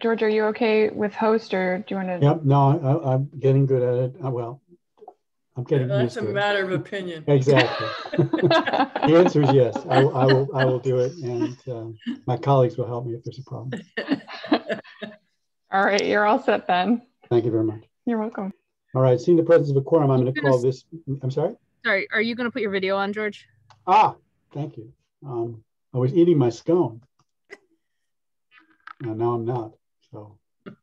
George, are you okay with host or do you want to? Yep, no, I, am getting good at it. Uh, well, I'm getting yeah, That's a matter of opinion. Exactly. the answer is yes. I, I, will. I will do it, and um, my colleagues will help me if there's a problem. all right, you're all set then. Thank you very much. You're welcome. All right, seeing the presence of a quorum, I'm going to call this. I'm sorry. Sorry, are you going to put your video on, George? Ah, thank you. Um, I was eating my scone. And now I'm not. So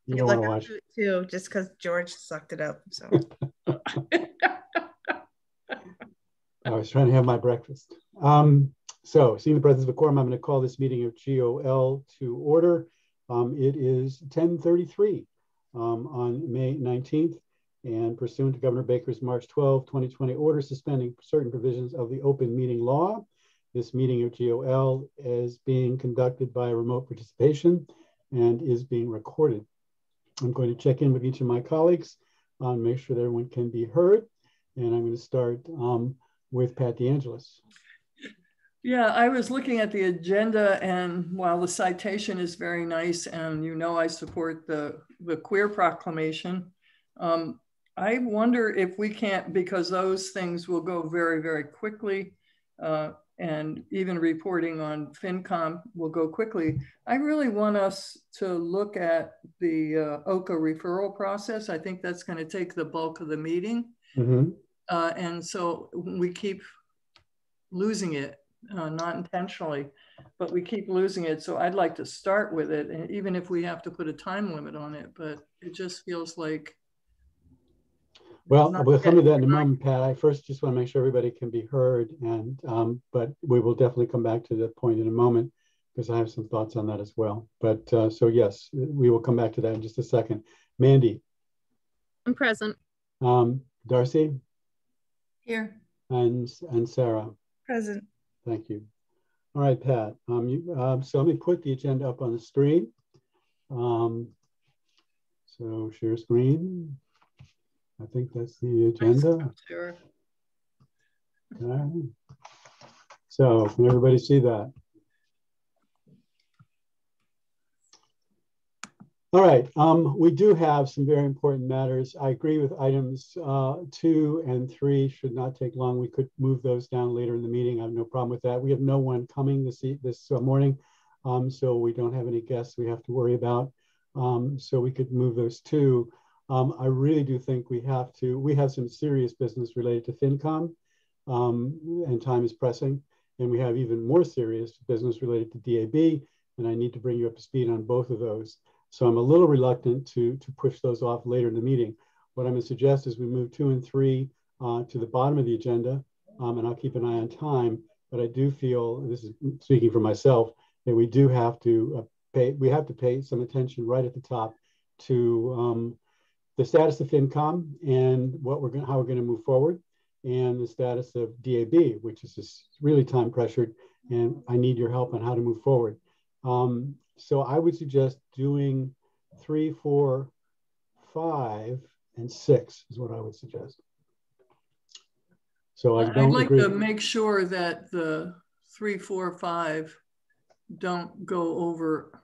you don't want to watch it too, just because George sucked it up. So I was trying to have my breakfast. Um, so, seeing the presence of a quorum, I'm going to call this meeting of GOL to order. Um, it is 10:33 um, on May 19th, and pursuant to Governor Baker's March 12, 2020 order suspending certain provisions of the open meeting law, this meeting of GOL is being conducted by remote participation and is being recorded. I'm going to check in with each of my colleagues and make sure that everyone can be heard. And I'm going to start um, with Pat DeAngelis. Yeah, I was looking at the agenda, and while the citation is very nice, and you know I support the, the queer proclamation, um, I wonder if we can't, because those things will go very, very quickly, uh, and even reporting on FinCom will go quickly. I really want us to look at the uh, OCA referral process. I think that's going to take the bulk of the meeting. Mm-hmm. Uh, and so we keep losing it, uh, not intentionally, but we keep losing it. So I'd like to start with it, and even if we have to put a time limit on it, but it just feels like well, we'll come to that in a moment, Pat. I first just want to make sure everybody can be heard, and um, but we will definitely come back to that point in a moment because I have some thoughts on that as well. But uh, so yes, we will come back to that in just a second. Mandy. I'm present. Um, Darcy. Here. And and Sarah. Present. Thank you. All right, Pat. Um, you, um, so let me put the agenda up on the screen. Um, so share screen. I think that's the agenda. Sure. Okay. So can everybody see that? All right, um, we do have some very important matters. I agree with items uh, two and three should not take long. We could move those down later in the meeting. I have no problem with that. We have no one coming this, this uh, morning, um, so we don't have any guests we have to worry about. Um, so we could move those two. Um, I really do think we have to, we have some serious business related to FinCom um, and time is pressing. And we have even more serious business related to DAB. And I need to bring you up to speed on both of those. So I'm a little reluctant to, to push those off later in the meeting. What I'm gonna suggest is we move two and three uh, to the bottom of the agenda um, and I'll keep an eye on time. But I do feel, this is speaking for myself, that we do have to uh, pay, we have to pay some attention right at the top to um, the status of FinCom and what we're going, how we're going to move forward, and the status of DAB, which is just really time pressured, and I need your help on how to move forward. Um, so I would suggest doing three, four, five, and six is what I would suggest. So I I'd like agree. to make sure that the three, four, five don't go over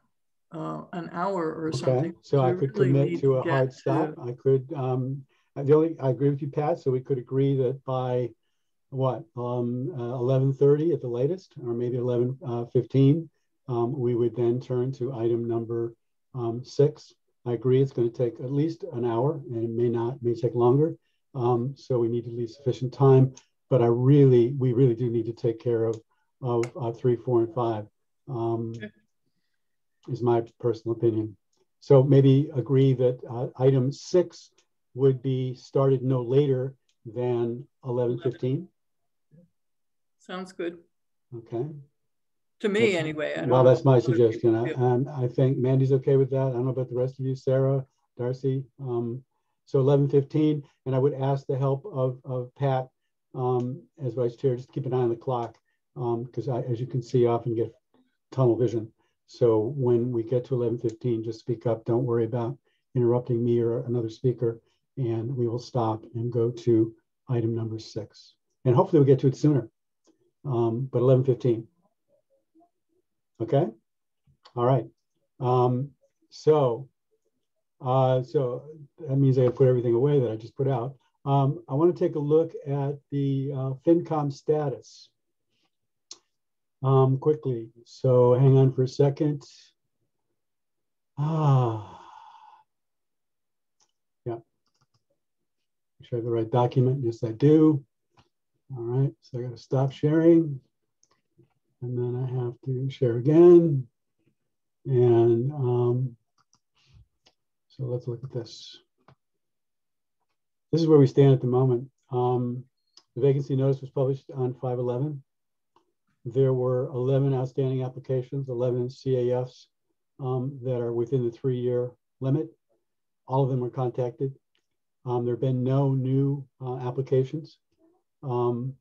uh, an hour or okay. something. So I could really commit to a hard stop. To... I could, um, the only, I agree with you, Pat. So we could agree that by what, um, uh, 11.30 at the latest, or maybe 11.15, uh, um, we would then turn to item number um, six. I agree it's going to take at least an hour and it may not, may take longer. Um, so we need to leave sufficient time, but I really, we really do need to take care of, of uh, three, four, and five. Um, okay is my personal opinion. So maybe agree that uh, item six would be started no later than 11.15. Sounds good. Okay. To me, that's, anyway. well, that's my suggestion. I, and I think Mandy's okay with that. I don't know about the rest of you, Sarah, Darcy. Um, so 11.15, and I would ask the help of, of Pat um, as vice chair, just keep an eye on the clock because um, as you can see, I often get tunnel vision. So when we get to 11.15, just speak up. Don't worry about interrupting me or another speaker. And we will stop and go to item number six. And hopefully we'll get to it sooner, um, but 11.15. Okay? All right. Um, so, uh, so that means I put everything away that I just put out. Um, I want to take a look at the uh, FinCom status um, quickly. So hang on for a second. Ah, yeah. Make sure I have the right document. Yes, I do. All right, so I got to stop sharing. And then I have to share again. And um, so let's look at this. This is where we stand at the moment. Um, the vacancy notice was published on 511. There were 11 outstanding applications, 11 CAFs um, that are within the three-year limit. All of them were contacted. Um, there have been no new uh, applications. Um,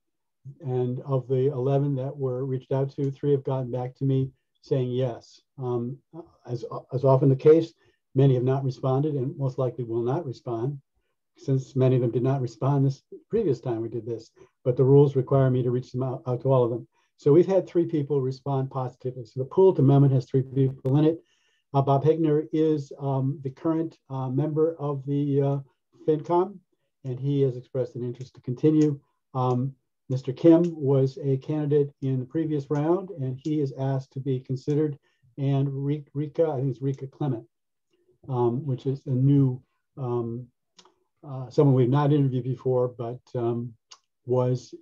and of the 11 that were reached out to, three have gotten back to me saying yes. Um, as, as often the case, many have not responded and most likely will not respond since many of them did not respond this previous time we did this, but the rules require me to reach them out, out to all of them. So we've had three people respond positively. So the pool at the moment has three people in it. Uh, Bob Hegner is um, the current uh, member of the uh, FinCom, and he has expressed an interest to continue. Um, Mr. Kim was a candidate in the previous round, and he is asked to be considered. And Rika, I think it's Rika Clement, um, which is a new, um, uh, someone we've not interviewed before, but um, was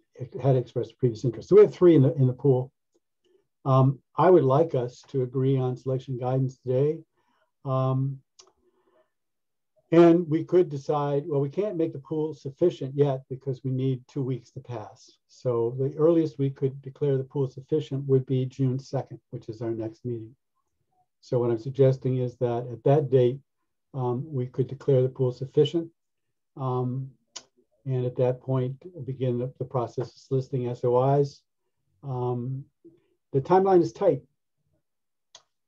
had expressed previous interest. So we have three in the in the pool. Um, I would like us to agree on selection guidance today. Um, and we could decide, well, we can't make the pool sufficient yet because we need two weeks to pass. So the earliest we could declare the pool sufficient would be June 2nd, which is our next meeting. So what I'm suggesting is that at that date, um, we could declare the pool sufficient. Um, and at that point, begin the, the process of listing SOIs. Um, the timeline is tight.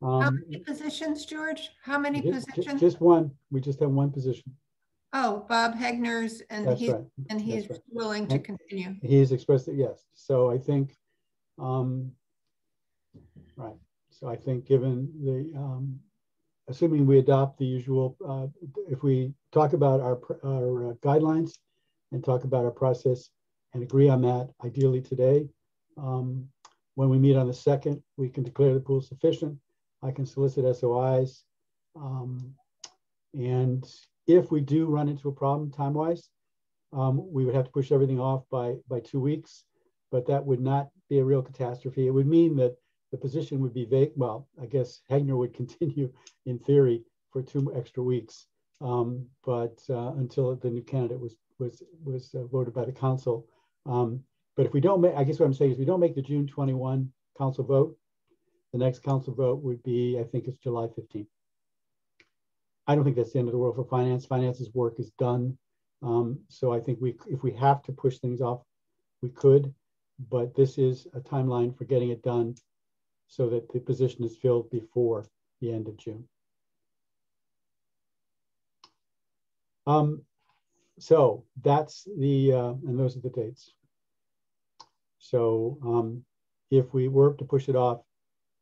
How Um, many positions, George? How many just, positions? just one. We just have one position. Oh, Bob Hegner's and That's he's, right. and he's right. willing to And- continue. He's expressed it, yes. So I think, um, right. So I think given the, um, assuming we adopt the usual, uh, if we talk about our, our uh, guidelines and talk about our process and agree on that ideally today, um, when we meet on the second, we can declare the pool sufficient. I can solicit SOIs. Um, and if we do run into a problem time-wise, um, we would have to push everything off by, by two weeks, but that would not be a real catastrophe. It would mean that the position would be vague. Well, I guess Hegner would continue in theory for two extra weeks, um, but uh, until the new candidate was was was uh, voted by the council. Um, but if we don't make, I guess what I'm saying is we don't make the June 21 council vote, the next council vote would be, I think it's July 15th. I don't think that's the end of the world for finance. Finance's work is done. Um, so I think we, if we have to push things off, we could, but this is a timeline for getting it done so that the position is filled before the end of June. Um, so that's the, uh, and those are the dates. So um, if we were to push it off,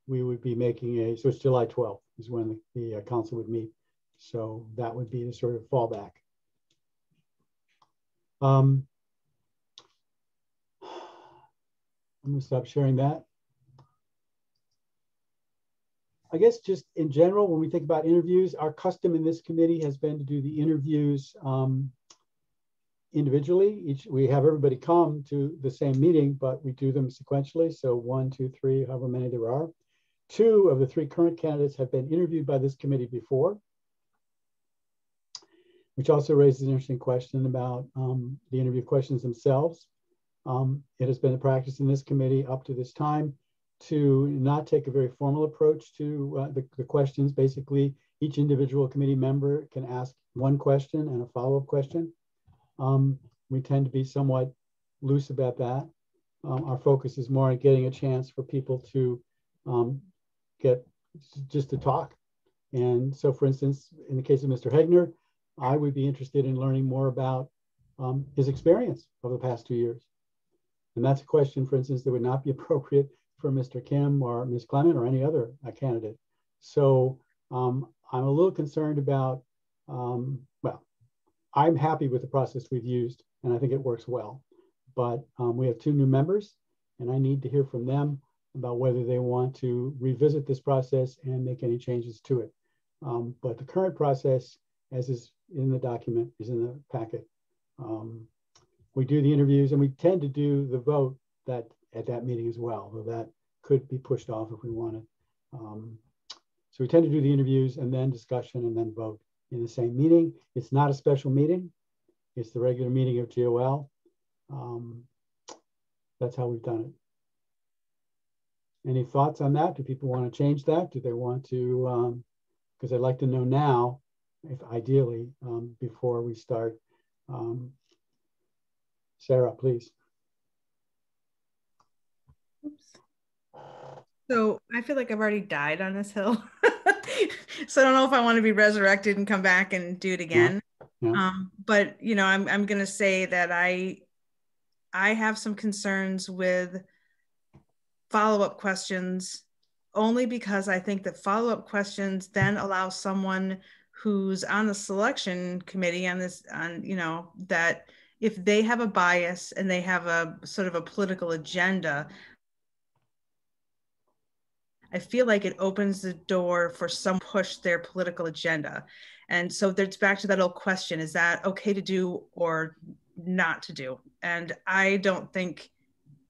we would be making a, so it's July 12th is when the, the uh, council would meet. So that would be the sort of fallback. Um, I'm gonna stop sharing that. I guess just in general, when we think about interviews, our custom in this committee has been to do the interviews um, individually. Each we have everybody come to the same meeting, but we do them sequentially. So one, two, three, however many there are. Two of the three current candidates have been interviewed by this committee before, which also raises an interesting question about um, the interview questions themselves. Um, it has been the practice in this committee up to this time to not take a very formal approach to uh, the, the questions. Basically, each individual committee member can ask one question and a follow-up question. Um, we tend to be somewhat loose about that. Um, our focus is more on getting a chance for people to um, get just to talk. And so, for instance, in the case of Mr. Hegner, I would be interested in learning more about um, his experience over the past two years. And that's a question, for instance, that would not be appropriate for Mr. Kim or Ms. Clement or any other uh, candidate. So um, I'm a little concerned about, um, I'm happy with the process we've used and I think it works well. But um, we have two new members and I need to hear from them about whether they want to revisit this process and make any changes to it. Um, but the current process, as is in the document, is in the packet. Um, we do the interviews and we tend to do the vote that at that meeting as well, though that could be pushed off if we wanted. Um, so we tend to do the interviews and then discussion and then vote in the same meeting. It's not a special meeting. It's the regular meeting of GOL. Um, that's how we've done it. Any thoughts on that? Do people want to change that? Do they want to, because um, I'd like to know now, if ideally, um, before we start. Um, Sarah, please. Oops. So I feel like I've already died on this hill. so I don't know if I want to be resurrected and come back and do it again. Yeah. Yeah. Um, but you know, I'm I'm gonna say that I I have some concerns with follow-up questions only because I think that follow-up questions then allow someone who's on the selection committee on this on you know that if they have a bias and they have a sort of a political agenda I feel like it opens the door for some push their political agenda. And so there's back to that old question is that okay to do or not to do? And I don't think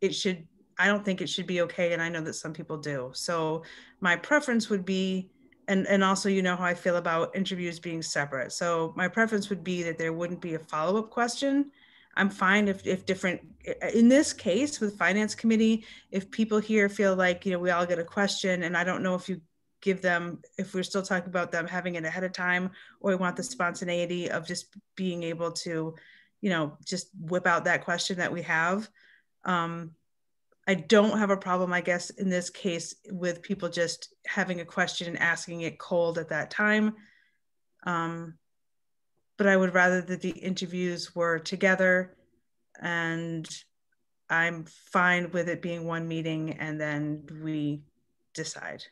it should, I don't think it should be okay. And I know that some people do. So my preference would be, and, and also, you know how I feel about interviews being separate. So my preference would be that there wouldn't be a follow up question I'm fine if, if different, in this case with finance committee, if people here feel like, you know, we all get a question and I don't know if you give them, if we're still talking about them having it ahead of time, or we want the spontaneity of just being able to, you know, just whip out that question that we have. Um, I don't have a problem, I guess, in this case with people just having a question and asking it cold at that time. Um, but I would rather that the interviews were together and I'm fine with it being one meeting and then we decide.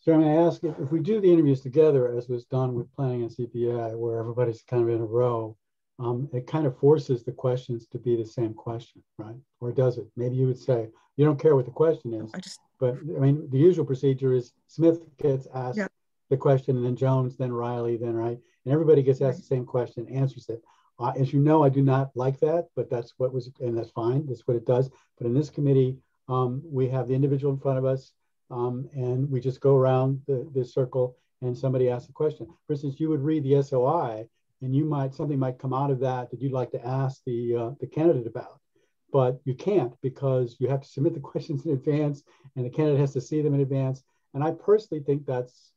So I'm going to ask if, if we do the interviews together, as was done with planning and CPA, where everybody's kind of in a row, um, it kind of forces the questions to be the same question, right? Or does it? Maybe you would say, you don't care what the question is, I just, but I mean, the usual procedure is Smith gets asked yeah. the question and then Jones, then Riley, then right and everybody gets asked the same question, answers it. Uh, as you know, I do not like that, but that's what was, and that's fine. That's what it does. But in this committee, um, we have the individual in front of us, um, and we just go around the, the circle, and somebody asks a question. For instance, you would read the SOI, and you might something might come out of that that you'd like to ask the uh, the candidate about, but you can't because you have to submit the questions in advance, and the candidate has to see them in advance. And I personally think that's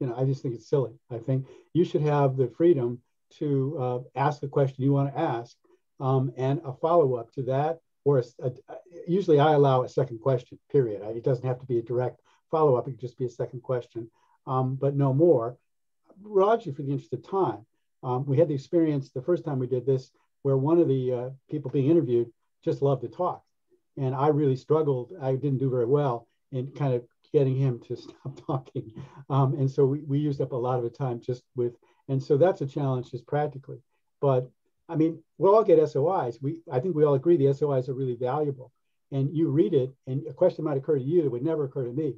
you know, I just think it's silly. I think you should have the freedom to uh, ask the question you want to ask um, and a follow up to that. Or a, a, usually I allow a second question, period. It doesn't have to be a direct follow up, it could just be a second question, um, but no more. Roger, for the interest of time, um, we had the experience the first time we did this where one of the uh, people being interviewed just loved to talk. And I really struggled. I didn't do very well in kind of getting him to stop talking. Um, and so we, we used up a lot of the time just with, and so that's a challenge just practically. But I mean, we'll all get SOIs. We, I think we all agree the SOIs are really valuable. And you read it, and a question might occur to you that would never occur to me.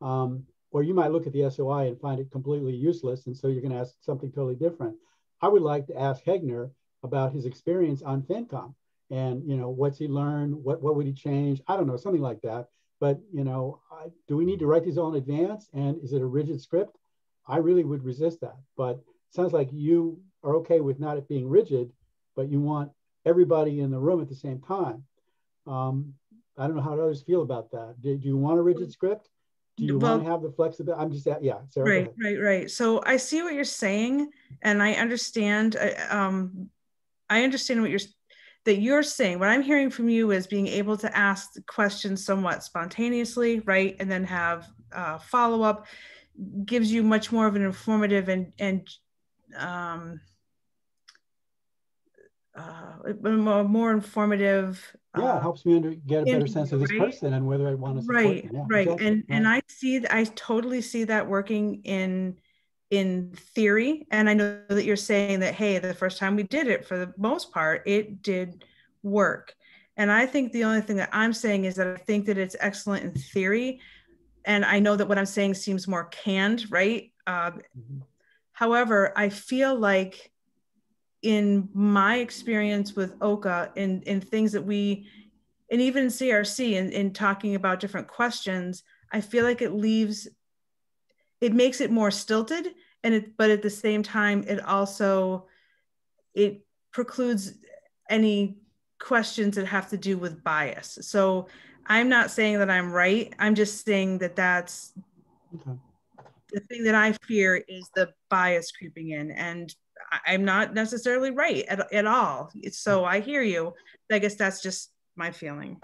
Um, or you might look at the SOI and find it completely useless. And so you're going to ask something totally different. I would like to ask Hegner about his experience on FinCom and, you know, what's he learned? What, what would he change? I don't know, something like that. But you know, I, do we need to write these all in advance? And is it a rigid script? I really would resist that. But sounds like you are okay with not it being rigid, but you want everybody in the room at the same time. Um, I don't know how others feel about that. Do, do you want a rigid script? Do you well, want to have the flexibility? I'm just, yeah, Sarah, right, right, right. So I see what you're saying, and I understand. Um, I understand what you're that you're saying what i'm hearing from you is being able to ask questions somewhat spontaneously right and then have uh, follow-up gives you much more of an informative and and um, uh, a more informative Yeah, uh, it helps me under, get a better sense of this right? person and whether I want to support right. Yeah, right exactly. and and i see i totally see that working in in theory and i know that you're saying that hey the first time we did it for the most part it did work and i think the only thing that i'm saying is that i think that it's excellent in theory and i know that what i'm saying seems more canned right uh, Mhm. however i feel like in my experience with OCA in in things that we and even crc in, in talking about different questions i feel like it leaves it makes it more stilted and it but at the same time it also it precludes any questions that have to do with bias so i'm not saying that i'm right i'm just saying that that's Okay. the thing that I fear is the bias creeping in, and I'm not necessarily right at, at all. So I hear you. I guess that's just my feeling.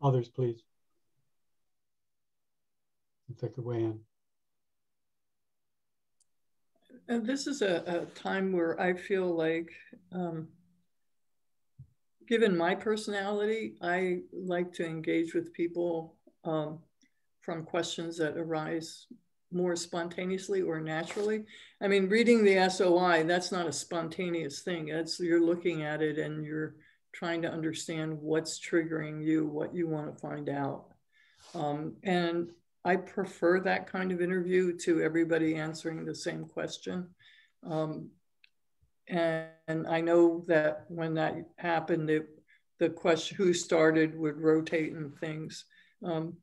Others, please. If they weigh in. Uh, this is a, a time where I feel like, um, given my personality, I like to engage with people um, from questions that arise more spontaneously or naturally. I mean, reading the SOI, that's not a spontaneous thing. It's you're looking at it and you're trying to understand what's triggering you, what you want to find out. Um, and I prefer that kind of interview to everybody answering the same question. Um, and, and I know that when that happened, it, the question who started would rotate and things. Um,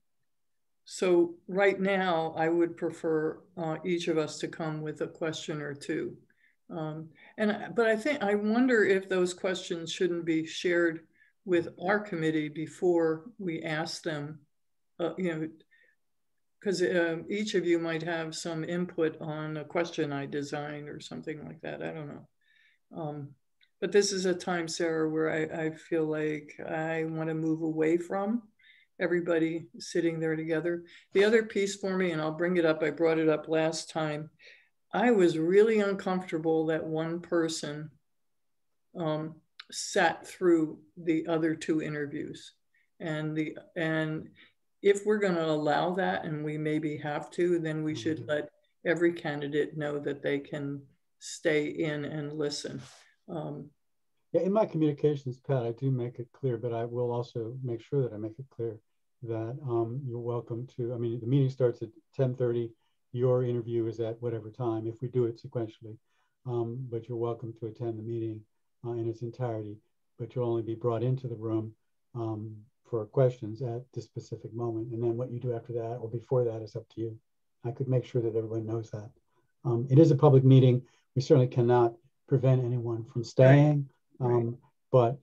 so right now, I would prefer uh, each of us to come with a question or two. Um, and but I think I wonder if those questions shouldn't be shared with our committee before we ask them. Uh, you know, because um, each of you might have some input on a question I design or something like that. I don't know. Um, but this is a time, Sarah, where I, I feel like I want to move away from everybody sitting there together. The other piece for me, and I'll bring it up, I brought it up last time. I was really uncomfortable that one person um, sat through the other two interviews. And the and if we're going to allow that, and we maybe have to, then we should Mhm. let every candidate know that they can stay in and listen. Um, Yeah, in my communications, Pat, I do make it clear, but I will also make sure that I make it clear that um, you're welcome to, I mean, the meeting starts at 1030. Your interview is at whatever time, if we do it sequentially. Um, but you're welcome to attend the meeting uh, in its entirety, but you'll only be brought into the room um, for questions at this specific moment. And then what you do after that or before that is up to you. I could make sure that everyone knows that. Um, it is a public meeting. We certainly cannot prevent anyone from staying. Um, but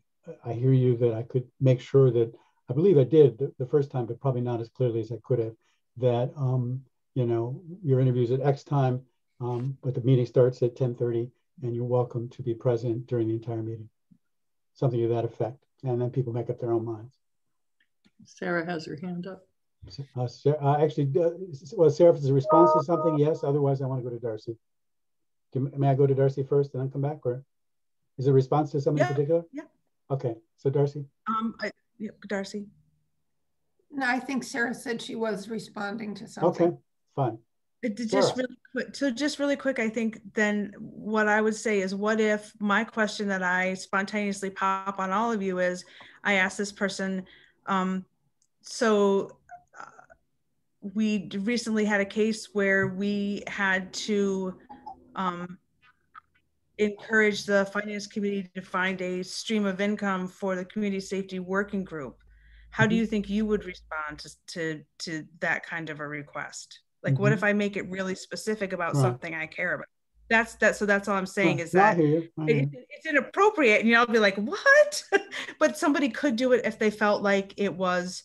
I hear you that I could make sure that I believe I did the, the first time, but probably not as clearly as I could have. That um, you know your interviews at X time, um, but the meeting starts at 10:30, and you're welcome to be present during the entire meeting. Something to that effect, and then people make up their own minds. Sarah has her hand up. Uh, Sarah, uh, actually, uh, well, Sarah, if there's a response to something, yes. Otherwise, I want to go to Darcy. Do, may I go to Darcy first and then come back, or is it a response to something Yeah, in particular? yeah. Okay, so Darcy. Um, I, yeah, Darcy. No, I think Sarah said she was responding to something. Okay, fine. It just really quick. So just really quick, I think then what I would say is what if my question that I spontaneously pop on all of you is I asked this person, um, so uh, we recently had a case where we had to um, encourage the finance committee to find a stream of income for the community safety working group. How do Mhm. you think you would respond to, to, to that kind of a request? Like, what if I make it really specific about Right. something I care about? That's that. So that's all I'm saying Right. is that hear you. I hear it, it's inappropriate, and you know, I'll be like, what? but somebody could do it if they felt like it was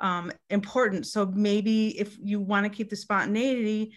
um, important. So maybe if you want to keep the spontaneity,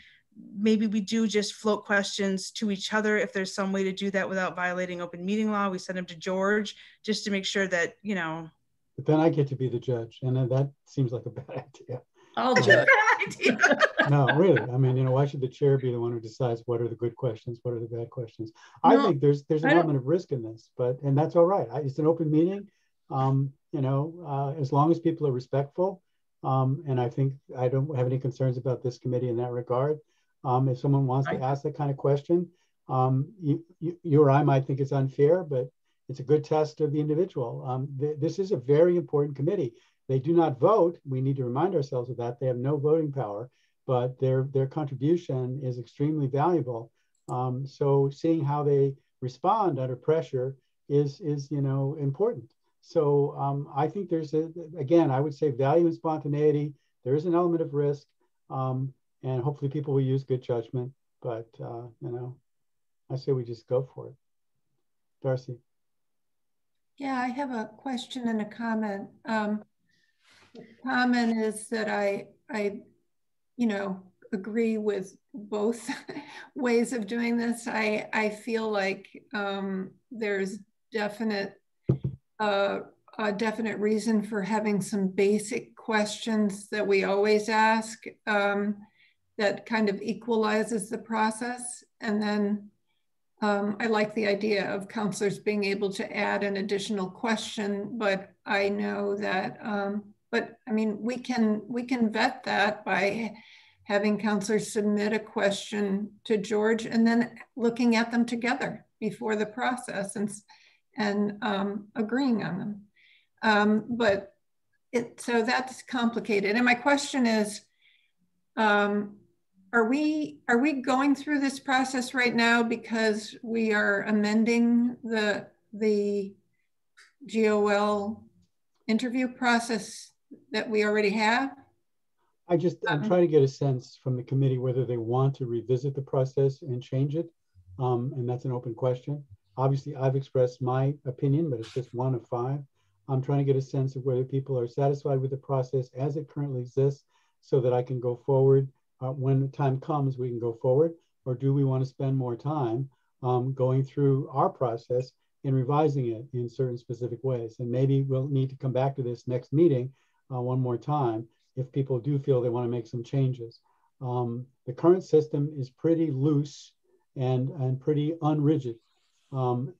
maybe we do just float questions to each other. If there's some way to do that without violating open meeting law, we send them to George just to make sure that you know. But then I get to be the judge, and then that seems like a bad idea. I'll judge. No, really. I mean, you know, why should the chair be the one who decides what are the good questions, what are the bad questions? I No, think there's there's an I element of risk in this, but and that's all right. I, it's an open meeting. Um, you know, uh, as long as people are respectful, um, and I think I don't have any concerns about this committee in that regard. Um, if someone wants to ask that kind of question, um, you, you, you, or I might think it's unfair, but it's a good test of the individual. Um, th this is a very important committee. They do not vote. We need to remind ourselves of that. They have no voting power, but their their contribution is extremely valuable. Um, so seeing how they respond under pressure is is you know important. So um, I think there's a again I would say value and spontaneity. There is an element of risk, um, and hopefully people will use good judgment. But uh, you know, I say we just go for it. Darcy. Yeah, I have a question and a comment. Um, comment is that I, I, you know, agree with both ways of doing this. I, I feel like um, there's definite, uh, a definite reason for having some basic questions that we always ask um, that kind of equalizes the process. And then um, I like the idea of councilors being able to add an additional question, but I know that, um, but I mean, we can we can vet that by having councilors submit a question to George and then looking at them together before the process and and um, agreeing on them. Um, but it so that's complicated. And my question is, um, are we are we going through this process right now because we are amending the the GOL interview process that we already have? I just I'm uh-huh. trying to get a sense from the committee whether they want to revisit the process and change it, um, and that's an open question. Obviously, I've expressed my opinion, but it's just one of five. I'm trying to get a sense of whether people are satisfied with the process as it currently exists, so that I can go forward uh, when the time comes, we can go forward, or do we want to spend more time um, going through our process and revising it in certain specific ways? And maybe we'll need to come back to this next meeting uh, one more time if people do feel they want to make some changes. Um, the current system is pretty loose and, and pretty unrigid. Um,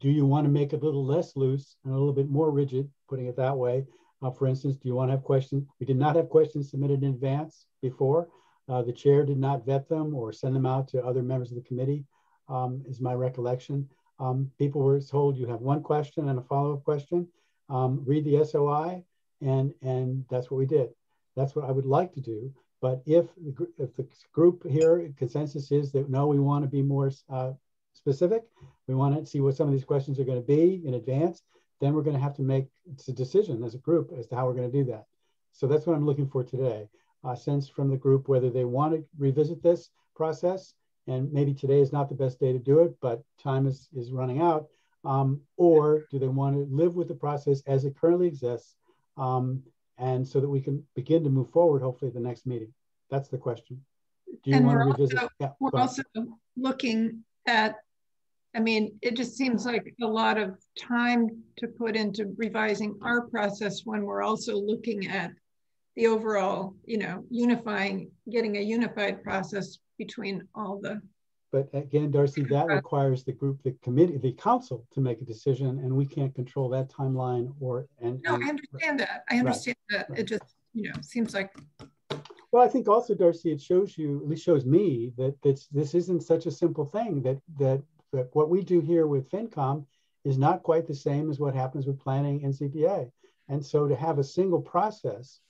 do you want to make it a little less loose and a little bit more rigid, putting it that way? Uh, for instance, do you want to have questions? We did not have questions submitted in advance before. Uh, the chair did not vet them or send them out to other members of the committee, um, is my recollection. Um, people were told you have one question and a follow-up question. Um, read the SOI, and and that's what we did. That's what I would like to do. But if if the group here consensus is that no, we want to be more uh, specific, we want to see what some of these questions are going to be in advance, then we're going to have to make a decision as a group as to how we're going to do that. So that's what I'm looking for today uh, sense from the group whether they want to revisit this process. And maybe today is not the best day to do it, but time is, is running out. Um, or do they want to live with the process as it currently exists um, and so that we can begin to move forward, hopefully, the next meeting? That's the question. Do you and want to revisit? Also, yeah, we're also looking at, I mean, it just seems like a lot of time to put into revising our process when we're also looking at the overall, you know, unifying, getting a unified process between all the. But again, Darcy, that requires the group, the committee, the council to make a decision, and we can't control that timeline or. And, no, and, I understand that. I understand right, that. Right. It just, you know, seems like. Well, I think also, Darcy, it shows you, at least shows me, that this this isn't such a simple thing. That that that what we do here with FinCom is not quite the same as what happens with planning and CPA. And so to have a single process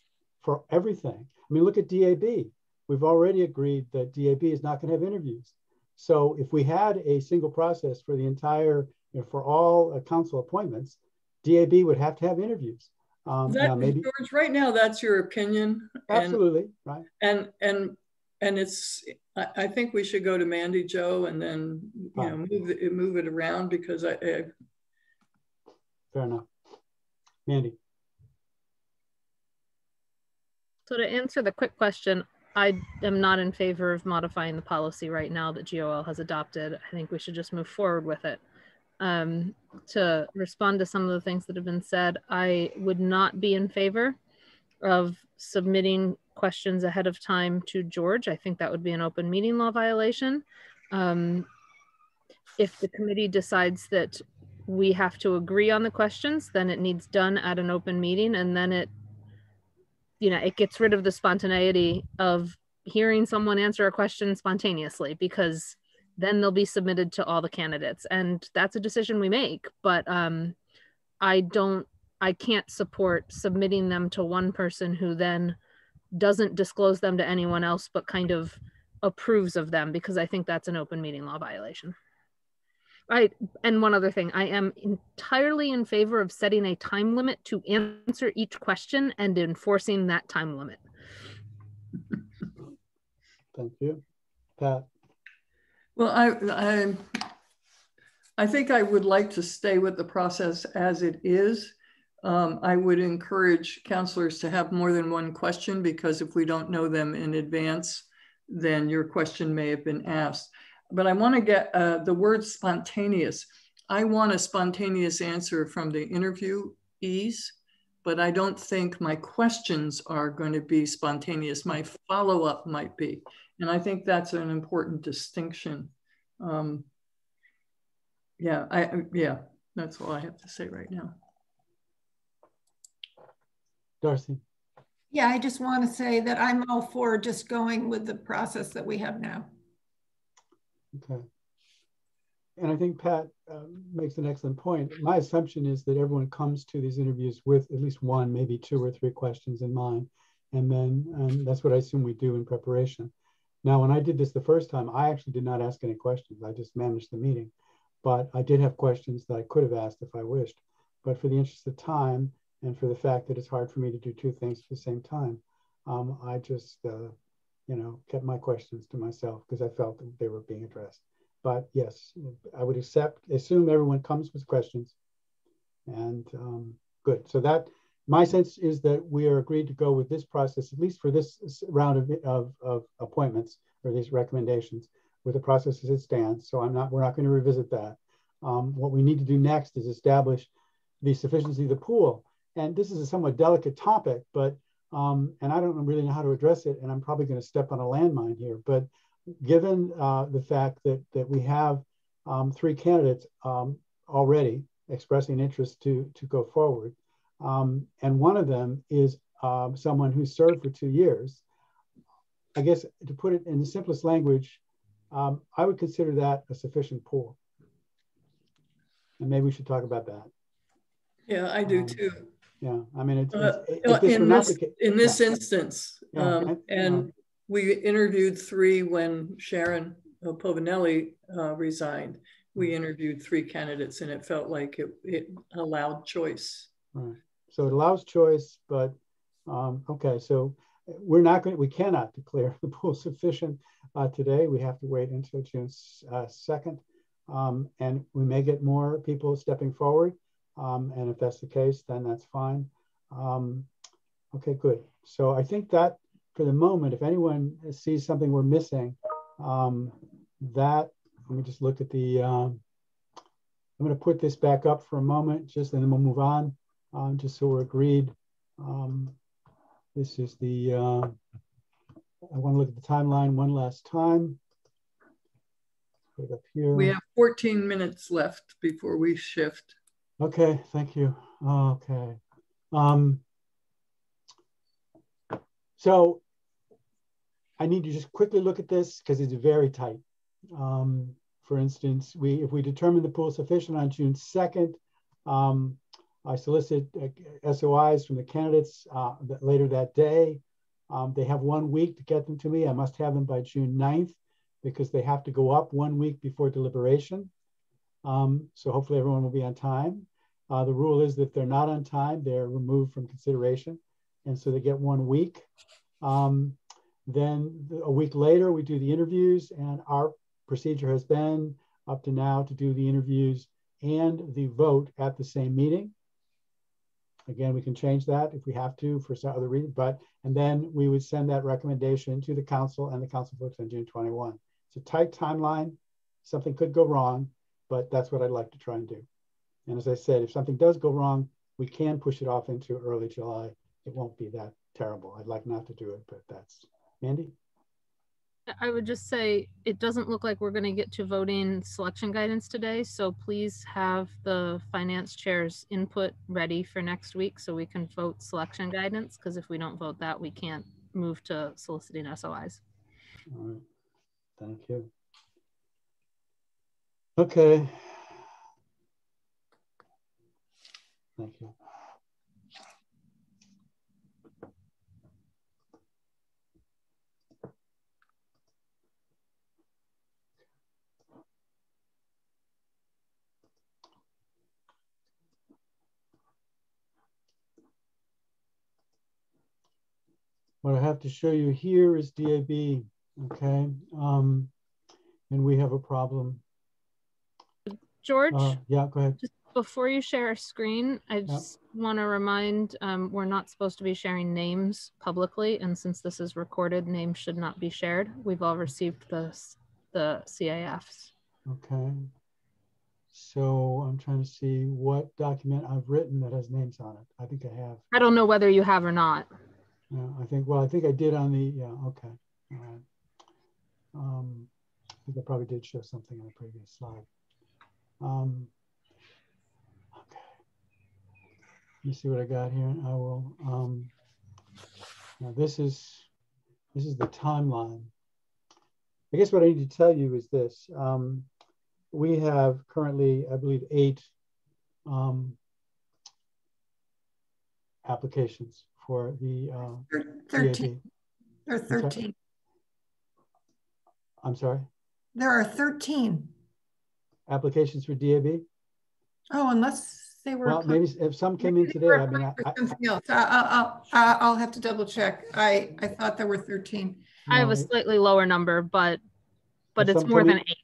for everything. I mean, look at DAB. We've already agreed that DAB is not going to have interviews. So if we had a single process for the entire, you know, for all uh, council appointments, DAB would have to have interviews. Um, that, now maybe, George, right now, that's your opinion. Absolutely, and, right. And and and it's. I, I, think we should go to Mandy Jo and then you know move it move it around because I, I. Fair enough, Mandy. So to answer the quick question, I am not in favor of modifying the policy right now that GOL has adopted. I think we should just move forward with it. Um, to respond to some of the things that have been said, I would not be in favor of submitting questions ahead of time to George. I think that would be an open meeting law violation. Um, if the committee decides that we have to agree on the questions, then it needs done at an open meeting and then it, you know, it gets rid of the spontaneity of hearing someone answer a question spontaneously because then they'll be submitted to all the candidates and that's a decision we make but um i don't i can't support submitting them to one person who then doesn't disclose them to anyone else but kind of approves of them because i think that's an open meeting law violation I and one other thing, I am entirely in favor of setting a time limit to answer each question and enforcing that time limit. Thank you. Pat. Well, I, I, I think I would like to stay with the process as it is. Um, I would encourage councilors to have more than one question because if we don't know them in advance, then your question may have been asked. But I want to get uh, the word spontaneous. I want a spontaneous answer from the interviewees, but I don't think my questions are going to be spontaneous. My follow up might be. And I think that's an important distinction. Um, yeah, I yeah, that's all I have to say right now. Darcy. Yeah, I just want to say that I'm all for just going with the process that we have now. Okay. And I think Pat uh, makes an excellent point. My assumption is that everyone comes to these interviews with at least one, maybe two or three questions in mind. And then um, that's what I assume we do in preparation. Now, when I did this the first time, I actually did not ask any questions. I just managed the meeting. But I did have questions that I could have asked if I wished. But for the interest of time and for the fact that it's hard for me to do two things at the same time, um, I just, uh, you know, kept my questions to myself because I felt that they were being addressed. But yes, I would accept, assume everyone comes with questions. And um, good. So that my sense is that we are agreed to go with this process, at least for this round of, of, of appointments or these recommendations with the process as it stands. So I'm not, we're not going to revisit that. Um, what we need to do next is establish the sufficiency of the pool. And this is a somewhat delicate topic, but, um, and I don't really know how to address it, and I'm probably going to step on a landmine here, but given uh, the fact that, that we have um, three candidates um, already expressing interest to, to go forward, um, and one of them is um, someone who served for two years. I guess to put it in the simplest language, um, I would consider that a sufficient pool. And maybe we should talk about that. Yeah, I do too. Yeah, I mean, it's, uh, it's in, this, in this yeah. instance, yeah. Um, and we interviewed three when Sharon Povinelli uh, resigned. We interviewed three candidates, and it felt like it, it allowed choice. Right. So it allows choice, but um, okay, so we're not going to, we cannot declare the pool sufficient uh, today. We have to wait until June uh, 2nd. Um, and we may get more people stepping forward. Um, and if that's the case, then that's fine. Um, okay, good. So I think that for the moment, if anyone sees something we're missing, um, that, let me just look at the, um, I'm going to put this back up for a moment, just and then we'll move on um, just so we're agreed. Um, this is the, uh, I want to look at the timeline one last time. Put it up here. We have 14 minutes left before we shift. Okay, thank you. Okay. Um, so I need to just quickly look at this because it's very tight. Um, for instance, we if we determine the pool sufficient on June 2nd, um, I solicit uh, SOIs from the candidates uh, later that day. Um, they have one week to get them to me. I must have them by June 9th because they have to go up one week before deliberation. Um, so hopefully everyone will be on time. Uh, the rule is that if they're not on time, they're removed from consideration. And so they get one week. Um, then a week later, we do the interviews and our procedure has been up to now to do the interviews and the vote at the same meeting. Again, we can change that if we have to for some other reason, but, and then we would send that recommendation to the council and the council votes on June 21. It's a tight timeline. Something could go wrong, but that's what I'd like to try and do. And as I said, if something does go wrong, we can push it off into early July. It won't be that terrible. I'd like not to do it, but that's Mandy. I would just say, it doesn't look like we're gonna get to voting selection guidance today, so please have the finance chair's input ready for next week so we can vote selection guidance, because if we don't vote that, we can't move to soliciting SOIs. All right, thank you. Okay. Thank you. What I have to show you here is DAB, okay? Um, and we have a problem. George, Uh, yeah, go ahead. Just before you share a screen, I just want to remind, um, we're not supposed to be sharing names publicly, and since this is recorded, names should not be shared. We've all received the, the CAFs. Okay. So I'm trying to see what document I've written that has names on it. I think I have. I don't know whether you have or not. Yeah, I think, well, I think I did on the, yeah, okay. All right. Um, I think I probably did show something on the previous slide. Um, okay. You see what I got here? I will, um, now this is, this is the timeline. I guess what I need to tell you is this. Um, we have currently, I believe, eight um, applications for the uh, Thir- DAB. 13, there are sorry? 13. I'm sorry, There are 13. Applications for DAB? Oh, unless they were. Well, maybe if some came in today, I mean, I, applying for I- Something else. I- I- I'll, I- I'll have to double check. I, I thought there were 13. I have a slightly lower number, but, but it's more than in? eight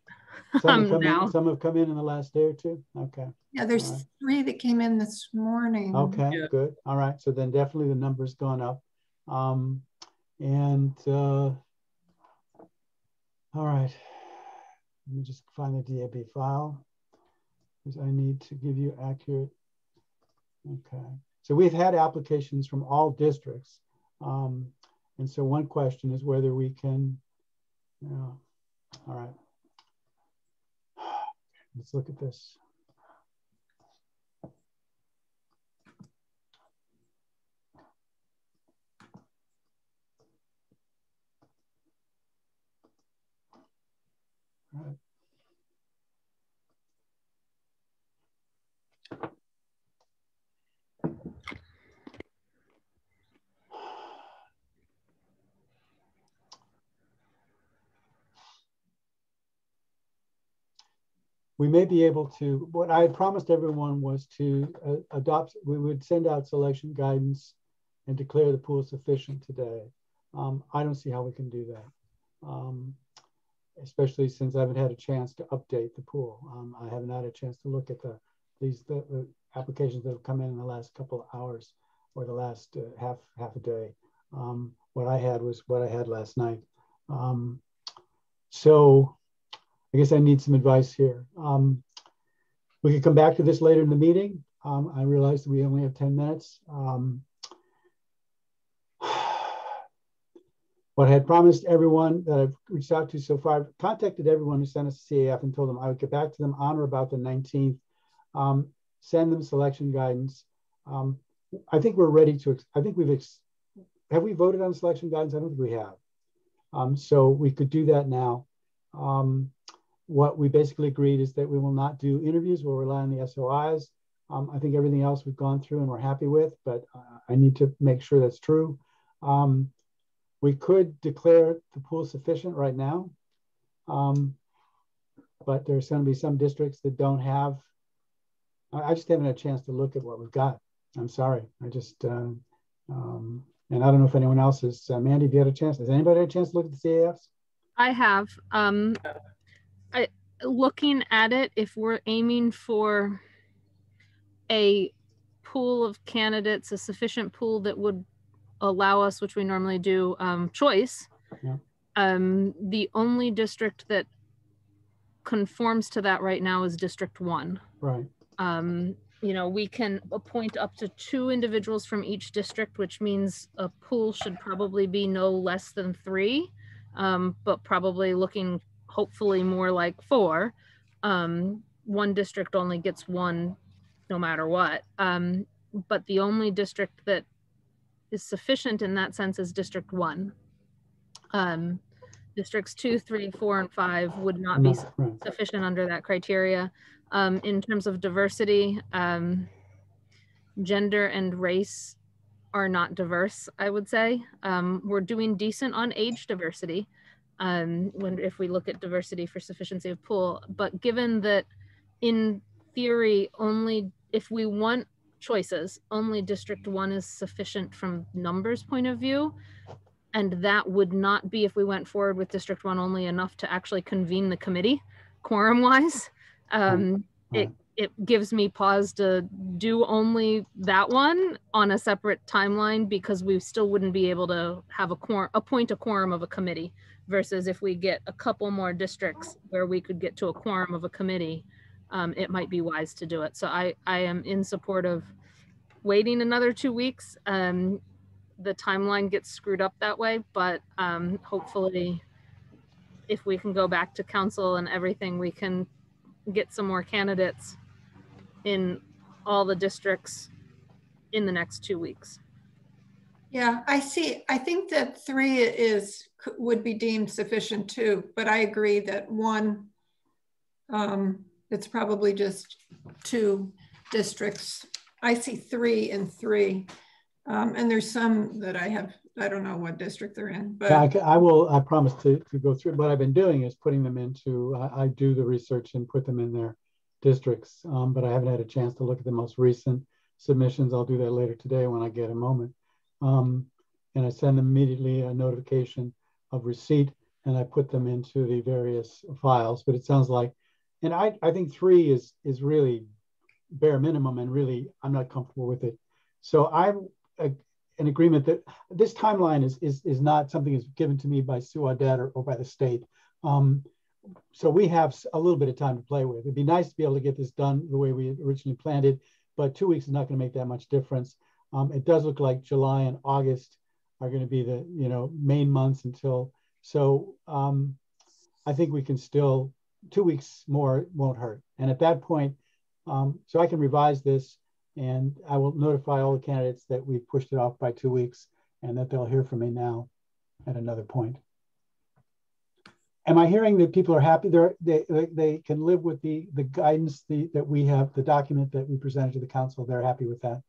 some have um, come in- now. Some have come in in the last day or two? Okay, Yeah, there's Alright. three that came in this morning. okay, Yeah. good. All right, so then definitely the number's gone up. Um, and, uh, all right. Let me just find the DAB file because I need to give you accurate. Okay, so we've had applications from all districts. Um, and so one question is whether we can, yeah, all right. Let's look at this. We may be able to, what I had promised everyone was to uh, adopt, we would send out selection guidance and declare the pool sufficient today. Um, I don't see how we can do that, um, especially since I haven't had a chance to update the pool. Um, I haven't had a chance to look at the these the, the applications that have come in in the last couple of hours or the last uh, half half a day. Um, what I had was what I had last night. Um, so I guess I need some advice here. Um, we could come back to this later in the meeting. Um, I realize that we only have 10 minutes. What I had promised everyone that I've reached out to so far, I've contacted everyone who sent us a CAF and told them I would get back to them on or about the 19th, um, send them selection guidance. Um, I think we're ready to, I think we've, have we voted on selection guidance? I don't think we have. Um, so we could do that now. Um, what we basically agreed is that we will not do interviews. We'll rely on the SOIs. Um, I think everything else we've gone through and we're happy with, but uh, I need to make sure that's true. Um, we could declare the pool sufficient right now, um, but there's going to be some districts that don't have. I, I, just haven't had a chance to look at what we've got. I'm sorry. I just, uh, um, and I don't know if anyone else has. Uh, Mandy, have you had a chance? Has anybody had a chance to look at the CAFs? I have. Um, I looking at it. If we're aiming for a pool of candidates, a sufficient pool that would allow us, which we normally do, um, choice. Yeah. Um, the only district that conforms to that right now is District One. Right. Um, you know, we can appoint up to two individuals from each district, which means a pool should probably be no less than three. um, but probably looking hopefully more like four. Um, one district only gets one no matter what. Um, but the only district that is sufficient in that sense is District One. Um, districts two, three, four, and five would not be sufficient under that criteria. Um, in terms of diversity, um, gender and race are not diverse, I would say. Um, we're doing decent on age diversity um, when if we look at diversity for sufficiency of pool. But given that in theory, only if we want choices, only District 1 is sufficient from numbers point of view. And that would not be if we went forward with District 1 only enough to actually convene the committee quorum wise. Um, it, it gives me pause to do only that one on a separate timeline because we still wouldn't be able to have a quorum, appoint a quorum of a committee versus if we get a couple more districts where we could get to a quorum of a committee, um, it might be wise to do it. So I, I am in support of waiting another two weeks. Um, the timeline gets screwed up that way, but um, hopefully if we can go back to council and everything, we can get some more candidates in all the districts in the next two weeks. Yeah, I see. I think that three is would be deemed sufficient too, but I agree that one, um, it's probably just two districts. I see three and three, um, and there's some that I have. I don't know what district they're in, but I, I will, I promise to, to go through, what I've been doing is putting them into, I, I do the research and put them in their districts, um, but I haven't had a chance to look at the most recent submissions. I'll do that later today when I get a moment. Um, and I send them immediately a notification of receipt and I put them into the various files, but it sounds like, and I, I think three is, is really bare minimum and really, I'm not comfortable with it. So I'm uh, in agreement that this timeline is, is, is not something that's given to me by Sue Audette or, or by the state. Um, so we have a little bit of time to play with. It'd be nice to be able to get this done the way we originally planned it, but two weeks is not going to make that much difference. Um, it does look like July and August are going to be the you know main months until. So um, I think we can still two weeks more won't hurt. And at that point, um, so I can revise this and I will notify all the candidates that we've pushed it off by two weeks and that they'll hear from me now at another point. Am I hearing that people are happy? They're, they they can live with the the guidance the, that we have, the document that we presented to the council. They're happy with that.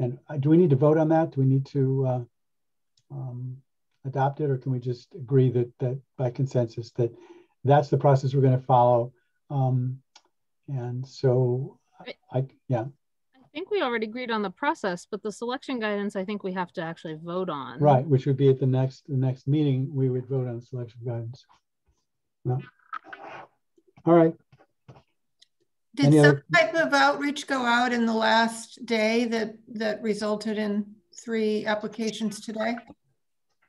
And uh, do we need to vote on that? Do we need to uh, um, adopt it, or can we just agree that that by consensus that that's the process we're going to follow? Um, and so, I yeah. I think we already agreed on the process, but the selection guidance, I think we have to actually vote on. Right, which would be at the next the next meeting, we would vote on selection guidance. No. All right. did Any some other- type of outreach go out in the last day that that resulted in three applications today?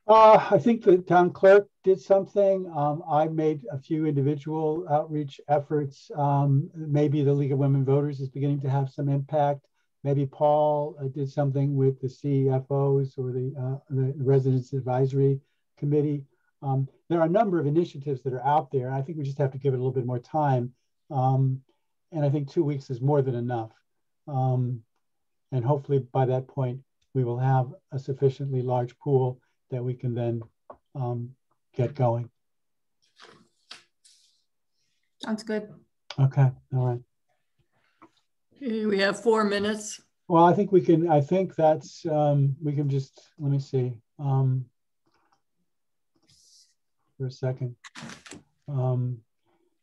Uh, I think the town clerk did something. Um, I made a few individual outreach efforts. Um, maybe the League of Women Voters is beginning to have some impact. Maybe Paul uh, did something with the CFOs or the, uh, the Residents Advisory Committee. Um, there are a number of initiatives that are out there. I think we just have to give it a little bit more time. Um, and I think two weeks is more than enough. Um, and hopefully by that point, we will have a sufficiently large pool that we can then um, get going. Sounds good. Okay, all right. Okay, we have four minutes. Well, I think we can, I think that's, um, we can just, let me see. Um, for a second. Um,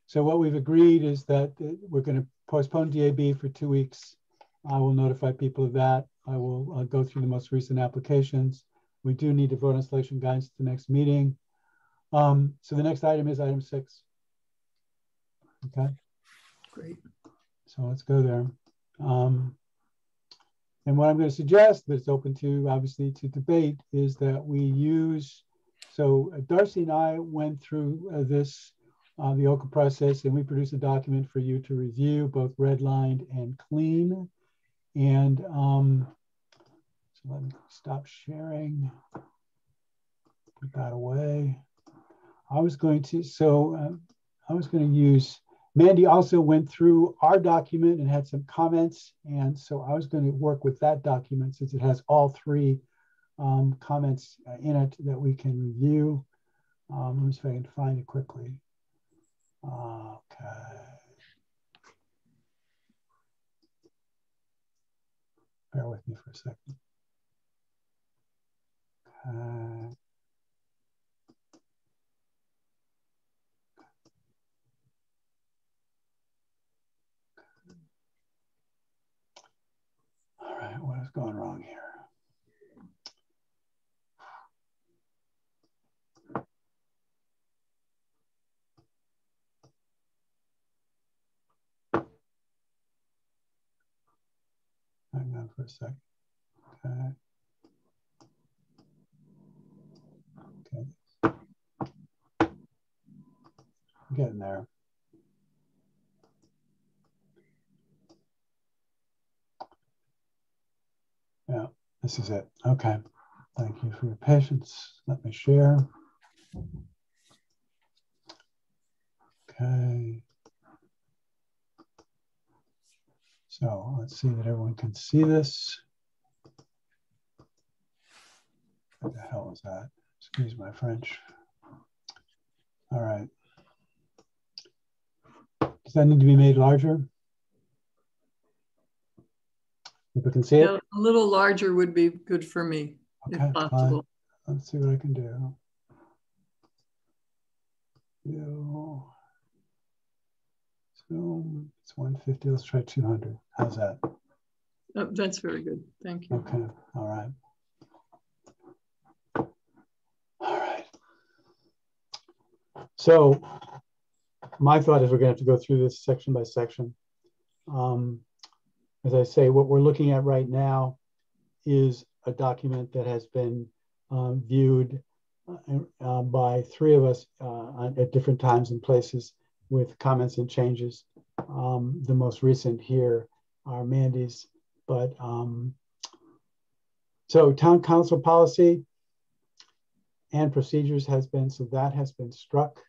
so what we've agreed is that uh, we're going to postpone DAB for two weeks. I will notify people of that. I will uh, go through the most recent applications. We do need to vote on selection guidance at the next meeting. Um, so the next item is item six. Okay. Great. So let's go there. Um, and what I'm going to suggest, but it's open to obviously to debate, is that we use. So Darcy and I went through uh, this, uh, the OCA process, and we produced a document for you to review, both redlined and clean. And um, me stop sharing. Put that away. I was going to, so uh, I was going to use, Mandy also went through our document and had some comments. And so I was going to work with that document since it has all three um, comments uh, in it that we can review. Um, let me see if I can find it quickly. Okay. Bear with me for a second. Okay. All right, what is going wrong here? Hang on for a sec. Okay. Okay. I'm getting there. Yeah, this is it. Okay. Thank you for your patience. Let me share. Okay. So let's see that everyone can see this. What the hell is that? Excuse my French. All right. Does that need to be made larger? People can see it? A little larger would be good for me, okay, if possible. Fine. Let's see what I can do. You. So it's 150. Let's try 200. How's that? Oh, that's very good. Thank you. Okay. All right. All right. So my thought is we're going to have to go through this section by section. Um, as I say, what we're looking at right now is a document that has been um, viewed uh, uh, by three of us uh, at different times and places with comments and changes. Um, the most recent here are Mandy's, but um, so town council policy and procedures has been, so that has been struck.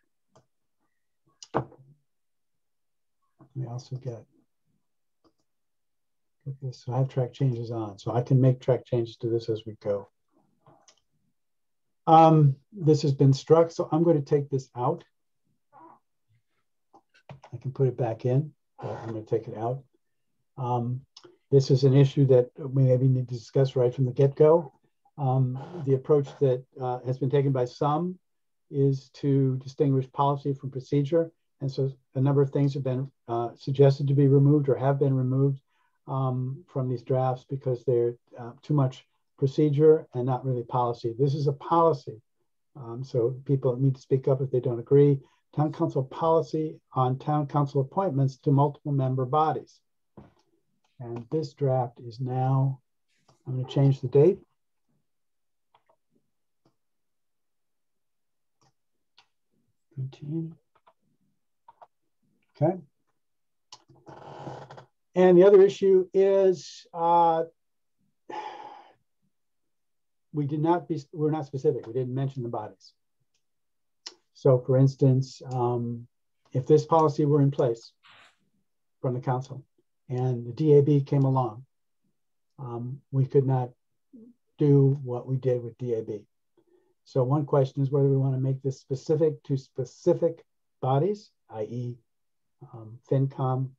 We also get, get this, so I have track changes on, so I can make track changes to this as we go. Um, this has been struck, so I'm going to take this out. I can put it back in. I'm going to take it out. Um, this is an issue that we maybe need to discuss right from the get-go. Um, the approach that uh, has been taken by some is to distinguish policy from procedure. And so a number of things have been uh, suggested to be removed or have been removed um, from these drafts because they're uh, too much procedure and not really policy. This is a policy. Um, so people need to speak up if they don't agree town council policy on town council appointments to multiple member bodies. And this draft is now, I'm going to change the date. Okay. And the other issue is uh, we did not be, we're not specific. We didn't mention the bodies. So for instance, um, if this policy were in place from the council and the DAB came along, um, we could not do what we did with DAB. So one question is whether we want to make this specific to specific bodies, i.e. Um, FinCom,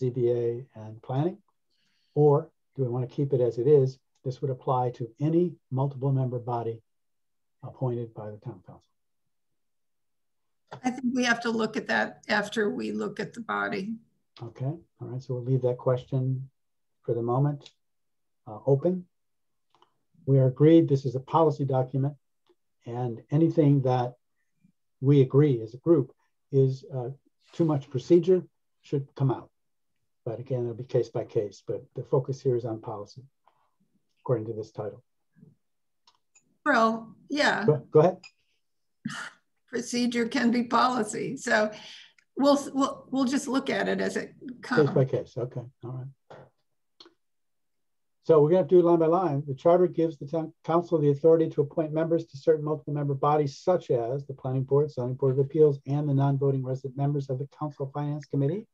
ZBA, and planning, or do we want to keep it as it is? This would apply to any multiple member body appointed by the town council. I think we have to look at that after we look at the body. Okay, all right, so we'll leave that question for the moment uh, open. We are agreed this is a policy document and anything that we agree as a group is uh, too much procedure should come out. But again, it'll be case by case, but the focus here is on policy, according to this title. Well, yeah. Go, go ahead procedure can be policy. So we'll we'll we'll just look at it as it comes. Case by case. Okay. All right. So we're going to do line by line. The charter gives the town council the authority to appoint members to certain multiple member bodies, such as the planning board, zoning board of appeals, and the non-voting resident members of the council finance committee,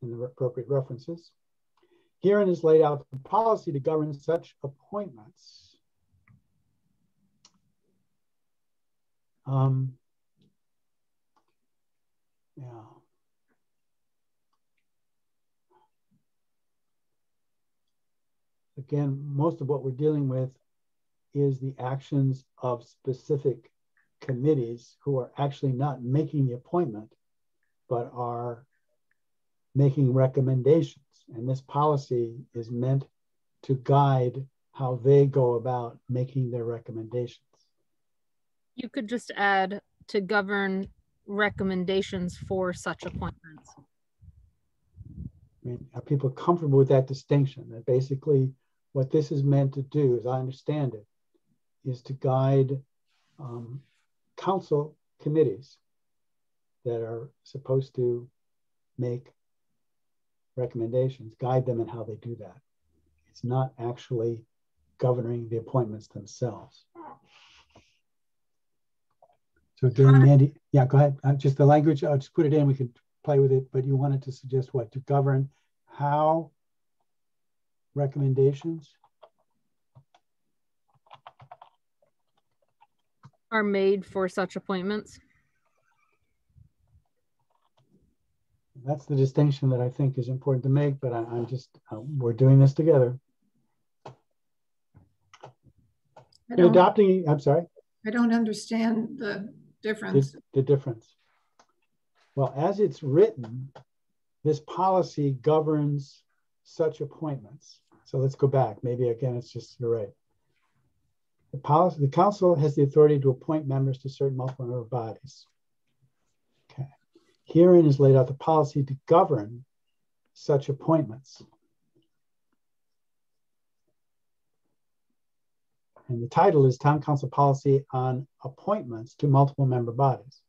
and the appropriate references. Herein is laid out the policy to govern such appointments. Um, yeah. Again, most of what we're dealing with is the actions of specific committees who are actually not making the appointment, but are making recommendations. And this policy is meant to guide how they go about making their recommendations. You could just add to govern recommendations for such appointments. I mean, are people comfortable with that distinction? That basically what this is meant to do, as I understand it, is to guide um, council committees that are supposed to make recommendations, guide them in how they do that. It's not actually governing the appointments themselves. So during Mandy, yeah, go ahead. Just the language, I'll just put it in, we can play with it, but you wanted to suggest what? To govern how recommendations? Are made for such appointments? That's the distinction that I think is important to make, but I, am just, uh, we're doing this together. adopting, I'm sorry? I don't understand the difference. The, the difference. Well, as it's written, this policy governs such appointments. So let's go back. Maybe again, it's just you're right. The policy, the council has the authority to appoint members to certain multiple member bodies. Okay. Herein is laid out the policy to govern such appointments. And the title is Town Council Policy on Appointments to Multiple Member Bodies.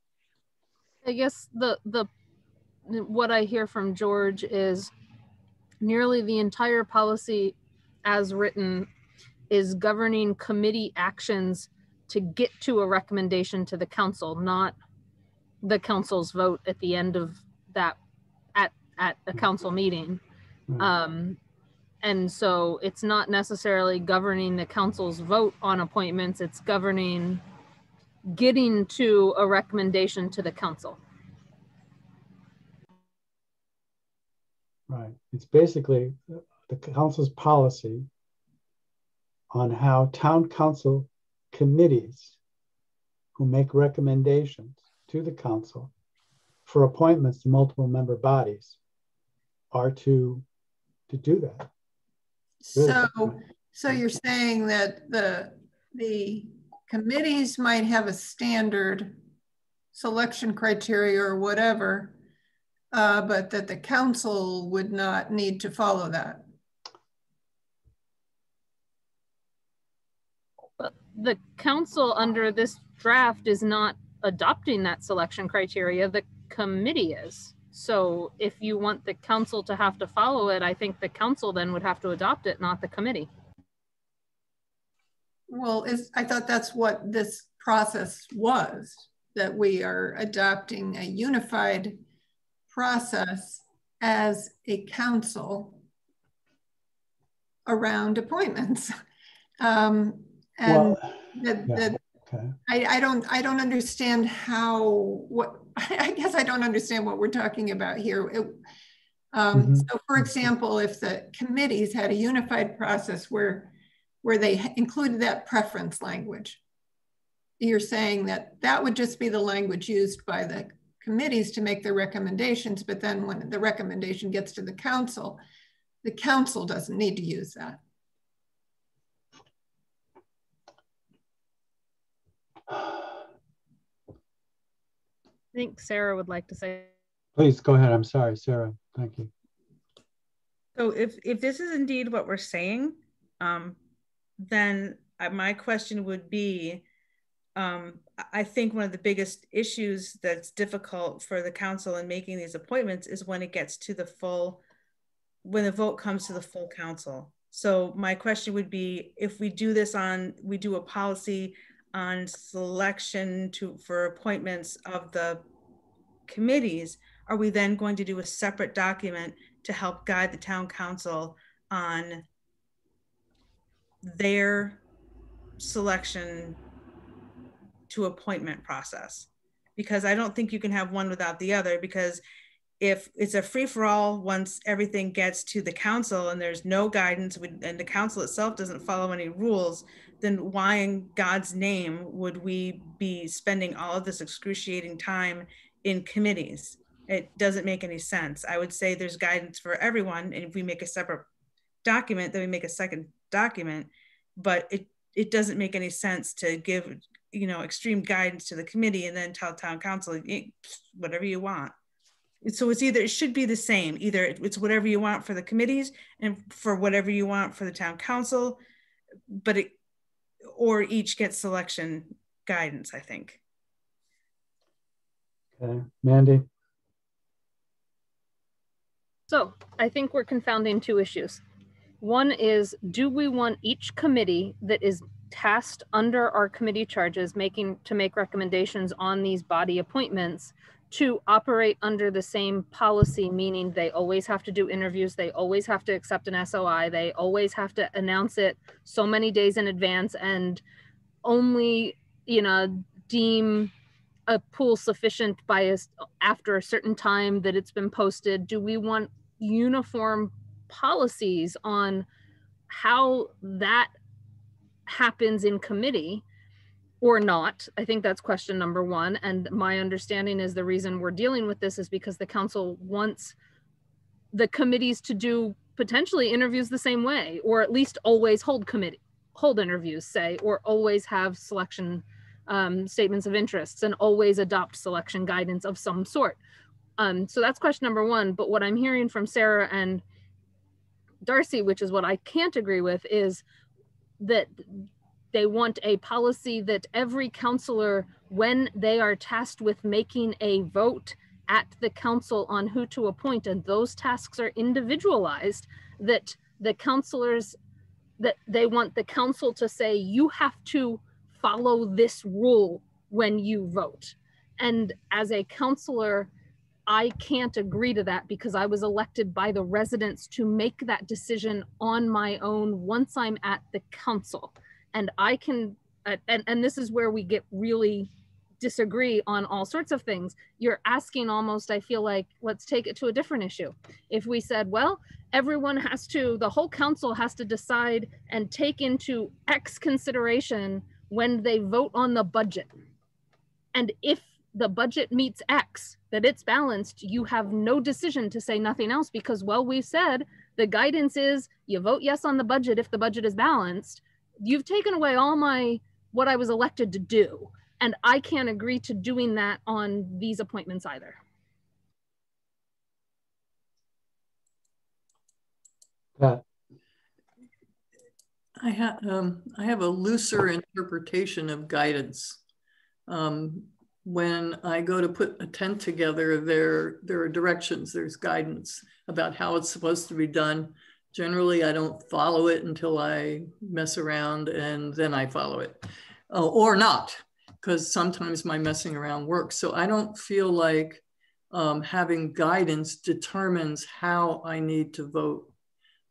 I guess the the what I hear from George is nearly the entire policy as written is governing committee actions to get to a recommendation to the council, not the council's vote at the end of that at at a council meeting. Um, and so it's not necessarily governing the council's vote on appointments, it's governing getting to a recommendation to the council. Right. It's basically the council's policy on how town council committees who make recommendations to the council for appointments to multiple member bodies are to to do that. Really. So so you're saying that the the committees might have a standard selection criteria or whatever uh, but that the council would not need to follow that. The council under this draft is not adopting that selection criteria, the committee is. So if you want the council to have to follow it, I think the council then would have to adopt it, not the committee. Well, I thought that's what this process was, that we are adopting a unified process as a council around appointments. Um, and well, that, yeah, that okay. I, I don't I don't understand how what I guess I don't understand what we're talking about here. It, um, mm -hmm. So, for example, if the committees had a unified process where where they included that preference language, you're saying that that would just be the language used by the committees to make their recommendations, but then when the recommendation gets to the council, the council doesn't need to use that. I think Sarah would like to say. Please go ahead. I'm sorry, Sarah. Thank you. So if, if this is indeed what we're saying, um, then my question would be, um, I think one of the biggest issues that's difficult for the council in making these appointments is when it gets to the full, when the vote comes to the full council. So my question would be, if we do this on, we do a policy on selection to, for appointments of the committees, are we then going to do a separate document to help guide the town council on their selection to appointment process? Because I don't think you can have one without the other because if it's a free for all once everything gets to the council and there's no guidance and the council itself doesn't follow any rules, then why in God's name would we be spending all of this excruciating time in committees? It doesn't make any sense. I would say there's guidance for everyone. And if we make a separate document, then we make a second document. But it, it doesn't make any sense to give, you know, extreme guidance to the committee and then tell town council, eh, whatever you want. So it's either, it should be the same. Either it's whatever you want for the committees and for whatever you want for the town council, but it, or each gets selection guidance, I think. Okay, Mandy? So I think we're confounding two issues. One is, do we want each committee that is tasked under our committee charges making to make recommendations on these body appointments to operate under the same policy, meaning they always have to do interviews, they always have to accept an SOI, they always have to announce it so many days in advance and only, you know, deem a pool sufficient by a, after a certain time that it's been posted? Do we want uniform policies on how that happens in committee or not? I think that's question number one. And my understanding is the reason we're dealing with this is because the council wants the committees to do potentially interviews the same way, or at least always hold committee, hold interviews, say, or always have selection um, statements of interests and always adopt selection guidance of some sort. Um, so that's question number one. But what I'm hearing from Sarah and Darcy, which is what I can't agree with, is that they want a policy that every counselor, when they are tasked with making a vote at the council on who to appoint, and those tasks are individualized, that the counselors, that they want the council to say, you have to follow this rule when you vote. And as a counselor, I can't agree to that because I was elected by the residents to make that decision on my own once I'm at the council. And I can, uh, and, and this is where we get really disagree on all sorts of things. You're asking almost, I feel like, let's take it to a different issue. If we said, well, everyone has to, the whole council has to decide and take into X consideration when they vote on the budget. And if the budget meets X, that it's balanced, you have no decision to say nothing else because, well, we've said the guidance is you vote yes on the budget if the budget is balanced. You've taken away all my what I was elected to do. And I can't agree to doing that on these appointments either. Pat. I have um, I have a looser interpretation of guidance. Um, when I go to put a tent together, there there are directions. There's guidance about how it's supposed to be done. Generally, I don't follow it until I mess around, and then I follow it, uh, or not, because sometimes my messing around works. So I don't feel like um, having guidance determines how I need to vote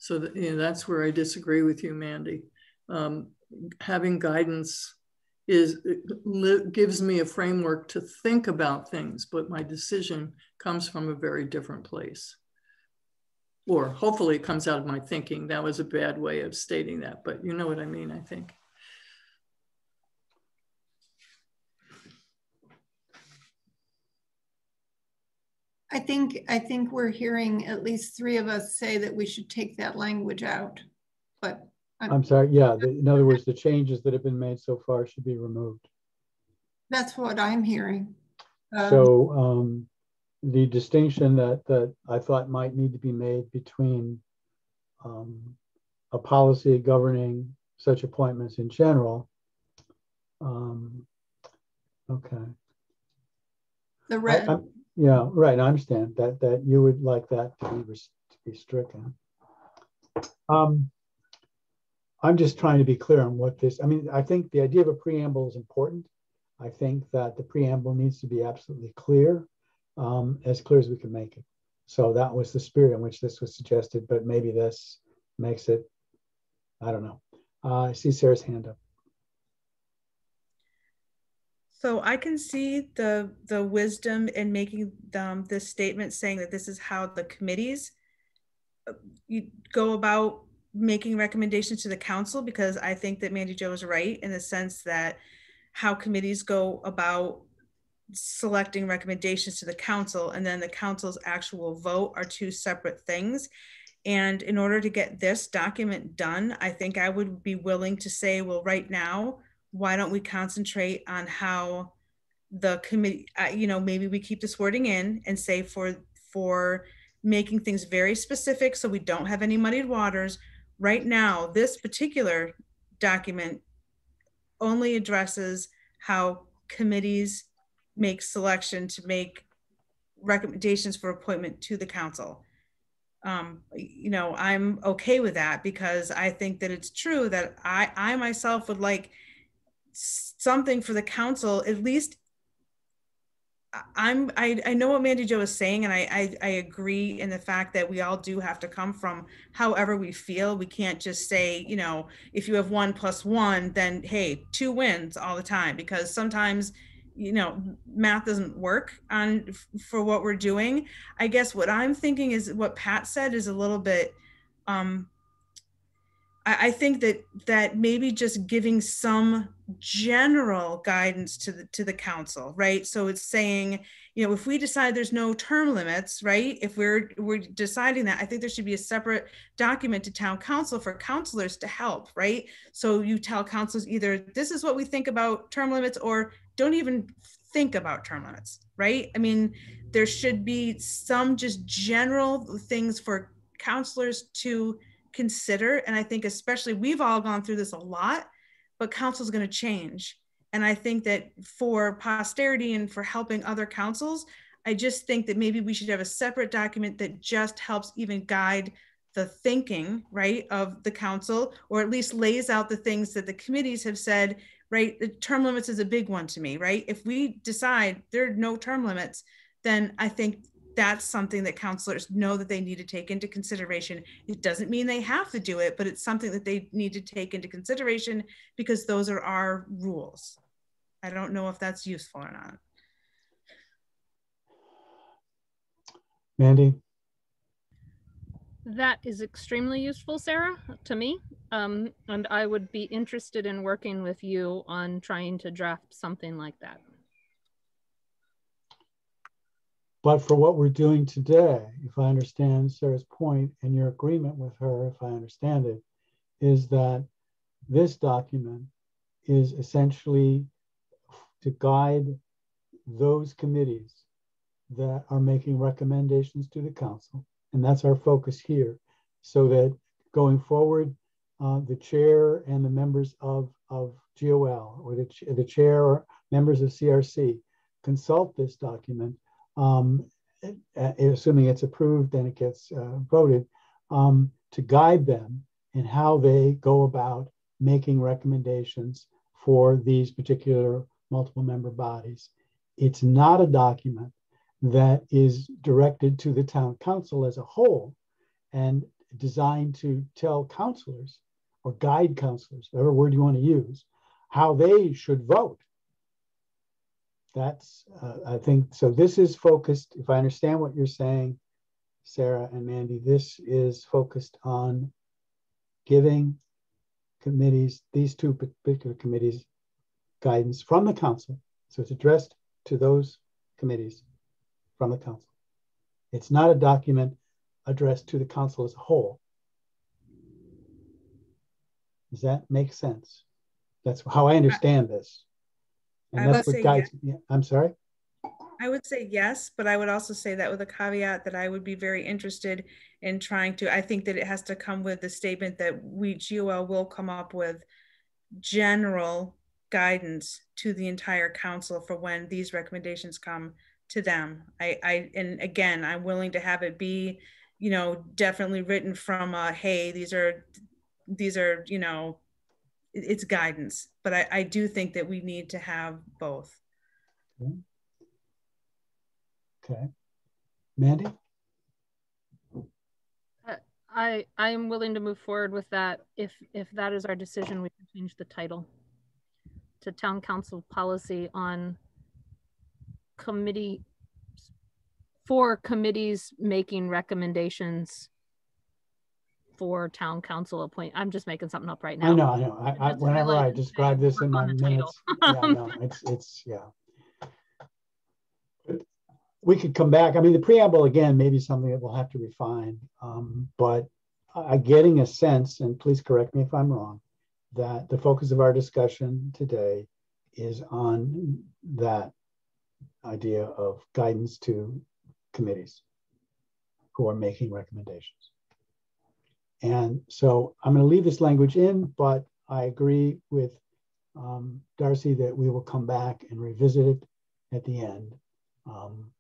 so you know, that's where I disagree with you, Mandy. Um, having guidance is gives me a framework to think about things, but my decision comes from a very different place. Or hopefully it comes out of my thinking. That was a bad way of stating that, but you know what I mean, I think. I think I think we're hearing at least three of us say that we should take that language out. But I'm, sorry. Yeah. The, in other words, the changes that have been made so far should be removed. That's what I'm hearing. Um, so um, the distinction that that I thought might need to be made between um, a policy governing such appointments in general. Um, okay. The red. I, yeah, right. I understand that that you would like that to be to be stricken. Um, I'm just trying to be clear on what this, I mean, I think the idea of a preamble is important. I think that the preamble needs to be absolutely clear, um, as clear as we can make it. So that was the spirit in which this was suggested, but maybe this makes it, I don't know. Uh, I see Sarah's hand up. So I can see the the wisdom in making um, this statement saying that this is how the committees uh, go about making recommendations to the council because I think that Mandy Jo is right in the sense that how committees go about selecting recommendations to the council and then the council's actual vote are two separate things. And in order to get this document done, I think I would be willing to say, well, right now, why don't we concentrate on how the committee, uh, you know, maybe we keep this wording in and say for for making things very specific so we don't have any muddied waters. Right now, this particular document only addresses how committees make selection to make recommendations for appointment to the council. Um, you know, I'm okay with that because I think that it's true that I, I myself would like something for the council, at least I'm I, I know what Mandy Jo is saying, and I, I, I agree in the fact that we all do have to come from however we feel. We can't just say, you know, if you have one plus one, then hey, two wins all the time because sometimes, you know, math doesn't work on for what we're doing. I guess what I'm thinking is what Pat said is a little bit um I, I think that that maybe just giving some general guidance to the to the council, right? So it's saying, you know, if we decide there's no term limits, right? If we're we're deciding that, I think there should be a separate document to town council for councilors to help, right? So you tell councils either this is what we think about term limits or don't even think about term limits, right? I mean, there should be some just general things for councilors to consider. And I think, especially, we've all gone through this a lot, but council is going to change. And I think that for posterity and for helping other councils, I just think that maybe we should have a separate document that just helps even guide the thinking, right, of the council, or at least lays out the things that the committees have said, right? The term limits is a big one to me, right? If we decide there are no term limits, then I think that's something that counselors know that they need to take into consideration. It doesn't mean they have to do it, but it's something that they need to take into consideration because those are our rules. I don't know if that's useful or not. Mandy? That is extremely useful, Sarah, to me. Um, and I would be interested in working with you on trying to draft something like that. But for what we're doing today, if I understand Sarah's point and your agreement with her, if I understand it, is that this document is essentially to guide those committees that are making recommendations to the council. And that's our focus here. So that going forward, uh, the chair and the members of, of GOL or the, the chair or members of CRC consult this document um, assuming it's approved and it gets uh, voted, um, to guide them in how they go about making recommendations for these particular multiple member bodies. It's not a document that is directed to the town council as a whole and designed to tell councilors or guide councilors, whatever word you want to use, how they should vote that's uh, I think so. This is focused. If I understand what you're saying, Sarah and mandy this is focused on giving committees, these two particular committees, guidance from the council. So it's addressed to those committees from the council. It's not a document addressed to the council as a whole. Does that make sense? That's how I understand this. And I that's what guides yeah. I'm sorry? I would say yes, but I would also say that with a caveat that I would be very interested in trying to. I think that it has to come with the statement that we GOL will come up with general guidance to the entire council for when these recommendations come to them. I, I and again, I'm willing to have it be, you know, definitely written from a hey, these are these are, you know, it's guidance, but I, I do think that we need to have both. Okay. Mandy? Uh, I I am willing to move forward with that. If if that is our decision, we can change the title to town council policy on committee for committees making recommendations for town council appoint. I'm just making something up right now. I know, I know. I, I, I whenever I like to describe this in my on the title. minutes, yeah, no, it's, it's, yeah. But We could come back. I mean, the preamble, again, may be something that we'll have to refine. Um, but I getting a sense, and please correct me if I'm wrong, that the focus of our discussion today is on that idea of guidance to committees who are making recommendations. And so I'm going to leave this language in, but I agree with um, Darcy that we will come back and revisit it at the end. Um,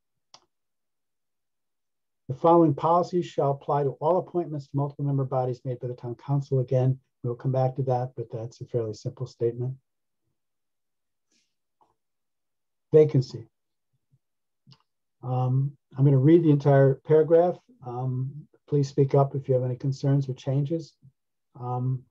the following policies shall apply to all appointments to multiple member bodies made by the town council. Again, we'll come back to that, but that's a fairly simple statement. Vacancy. Um, I'm going to read the entire paragraph. Um, please speak up if you have any concerns or changes. Um,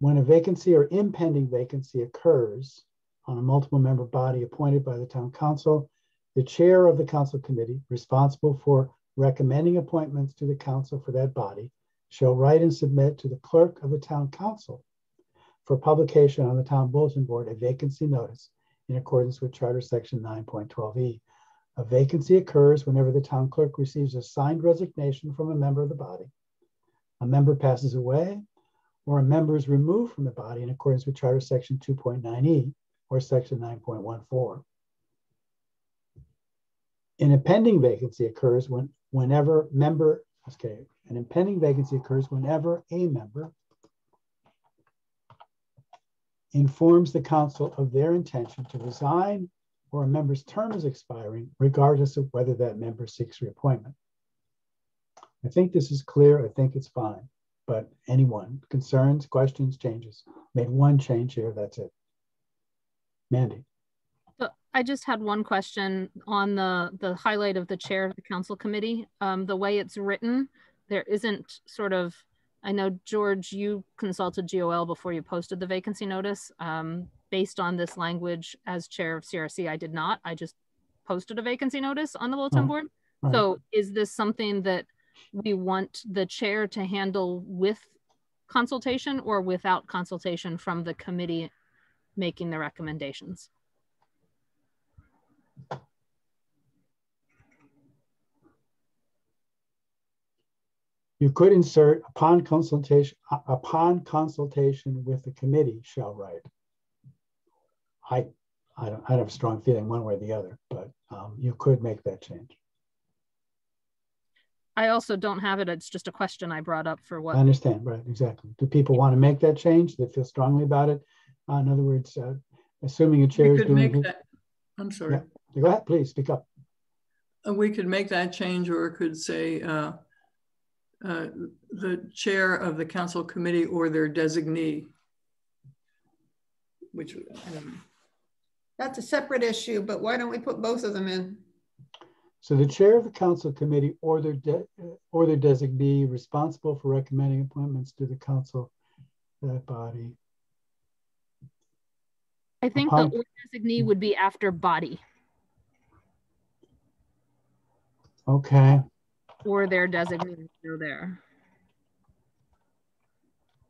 when a vacancy or impending vacancy occurs on a multiple member body appointed by the town council, the chair of the council committee responsible for recommending appointments to the council for that body shall write and submit to the clerk of the town council for publication on the town bulletin board a vacancy notice in accordance with charter section 9.12e. A vacancy occurs whenever the town clerk receives a signed resignation from a member of the body, a member passes away, or a member is removed from the body in accordance with charter section 2.9e or section 9.14. An impending vacancy occurs when whenever member, okay, an impending vacancy occurs whenever a member informs the council of their intention to resign or a member's term is expiring, regardless of whether that member seeks reappointment. I think this is clear. I think it's fine. But anyone, concerns, questions, changes? Made one change here, that's it. Mandy. So I just had one question on the, the highlight of the chair of the council committee. Um, the way it's written, there isn't sort of, I know, George, you consulted GOL before you posted the vacancy notice. Um, based on this language as chair of CRC, I did not. I just posted a vacancy notice on the bulletin Right. board. Right. So is this something that we want the chair to handle with consultation or without consultation from the committee making the recommendations? You could insert upon consultation, uh, upon consultation with the committee shall write. I, I don't, I don't have a strong feeling one way or the other, but um, you could make that change. I also don't have it. It's just a question I brought up for what. I understand, right, exactly. Do people want to make that change? They feel strongly about it? Uh, in other words, uh, assuming a chair We is doing. make that, I'm sorry. Yeah. Go ahead, please speak up. Uh, We could make that change or could say uh, uh, the chair of the council committee or their designee. Which, um, That's a separate issue, but why don't we put both of them in? So the chair of the council committee or their de- or their designee responsible for recommending appointments to the council, that body. I think upon- the or designee would be after body Okay, or their designee are there.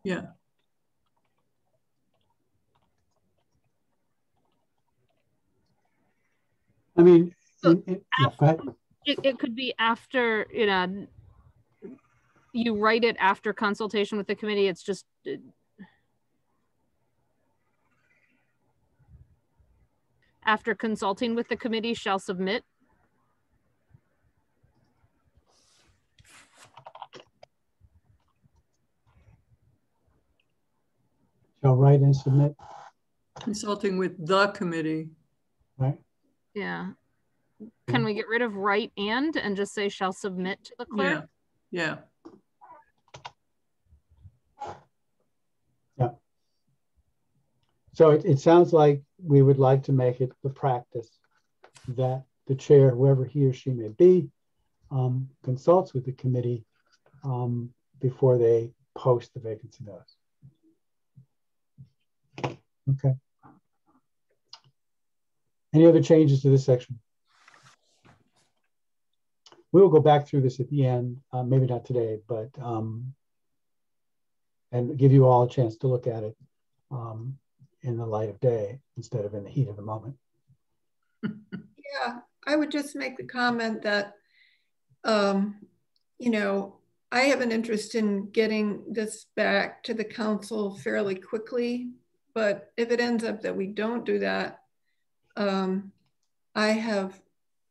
yeah, I mean, So in- in- yeah, go ahead. It, it could be after, you know, you write it after consultation with the committee. It's just, after consulting with the committee shall submit. shall write and submit, consulting with the committee. right? Yeah. Can we get rid of right and and just say shall submit to the clerk? Yeah, clerk? yeah. So it, it sounds like we would like to make it the practice that the chair, whoever he or she may be, um, consults with the committee um, before they post the vacancy notice. Okay. Any other changes to this section? We will go back through this at the end, uh, maybe not today, but um, and give you all a chance to look at it um, in the light of day instead of in the heat of the moment. yeah, I would just make the comment that, um, you know, I have an interest in getting this back to the council fairly quickly, but if it ends up that we don't do that, um, I have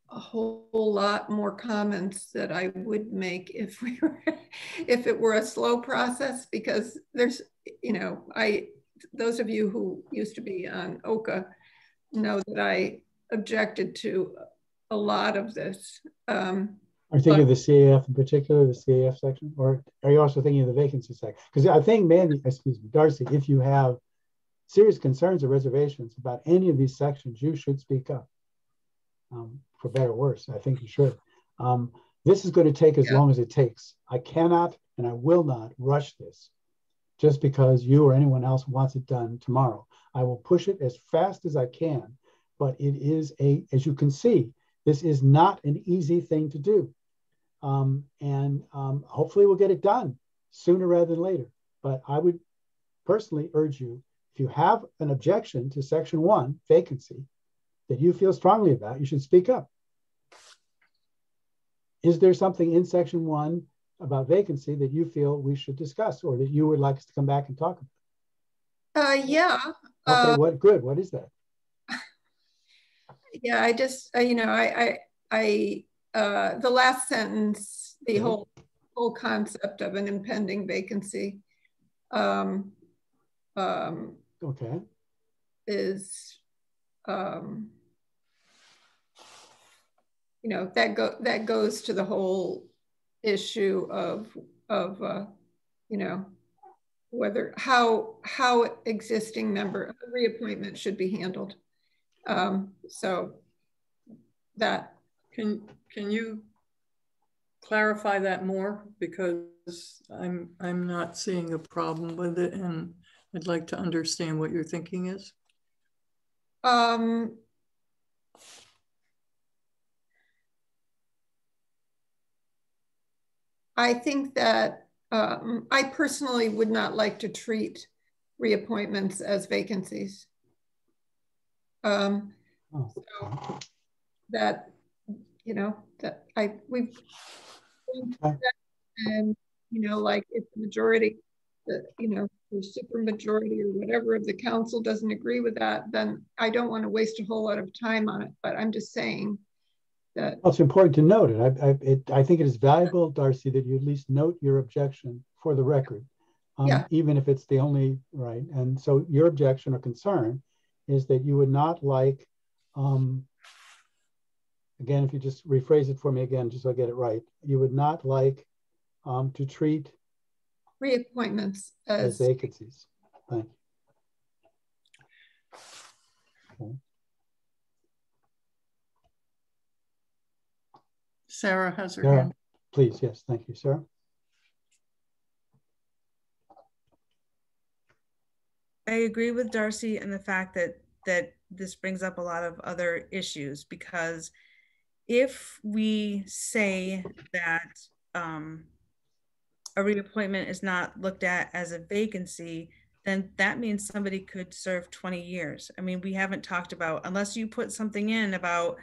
a whole lot more comments that I would make if we were, if it were a slow process because there's, you know, I, those of you who used to be on OCA know that I objected to a lot of this. Um, are you thinking of the CAF in particular, the CAF section, or are you also thinking of the vacancy section? Because I think, Mandy, excuse me, Darcy, if you have serious concerns or reservations about any of these sections, you should speak up. Um, for better or worse, I think you should. Um, this is going to take as yeah. long as it takes. I cannot and I will not rush this just because you or anyone else wants it done tomorrow. I will push it as fast as I can, but it is a, as you can see, this is not an easy thing to do. Um, and um, hopefully we'll get it done sooner rather than later. But I would personally urge you, if you have an objection to section one, vacancy, that you feel strongly about, you should speak up. Is there something in section one about vacancy that you feel we should discuss or that you would like us to come back and talk about? Uh, yeah. Okay, uh, what good? What is that? Yeah, I just, uh, you know, I, I, I uh, the last sentence, the mm -hmm. whole, whole concept of an impending vacancy. Um, um, okay. Is um, you know that go that goes to the whole issue of of uh, you know whether how how existing member reappointment should be handled. Um, so that can can you clarify that more because I'm I'm not seeing a problem with it and I'd like to understand what your thinking is. Um, I think that um, I personally would not like to treat reappointments as vacancies. Um, oh. so that, you know, that I, we've, and, you know, like if the majority, the, you know, the super majority or whatever of the council doesn't agree with that, then I don't want to waste a whole lot of time on it. But I'm just saying that. Well, it's important to note it. I, I, it, I think it is valuable, Darcy, that you at least note your objection for the record, um, yeah. even if it's the only right. And so your objection or concern is that you would not like, um, again, if you just rephrase it for me again, just so I get it right, you would not like um, to treat reappointments as, as vacancies. Thank you. Okay. Sarah has her Sarah, hand. Please, yes, thank you, Sarah. I agree with Darcy and the fact that that this brings up a lot of other issues because if we say that um, a reappointment is not looked at as a vacancy, then that means somebody could serve 20 years. I mean, we haven't talked about, unless you put something in about,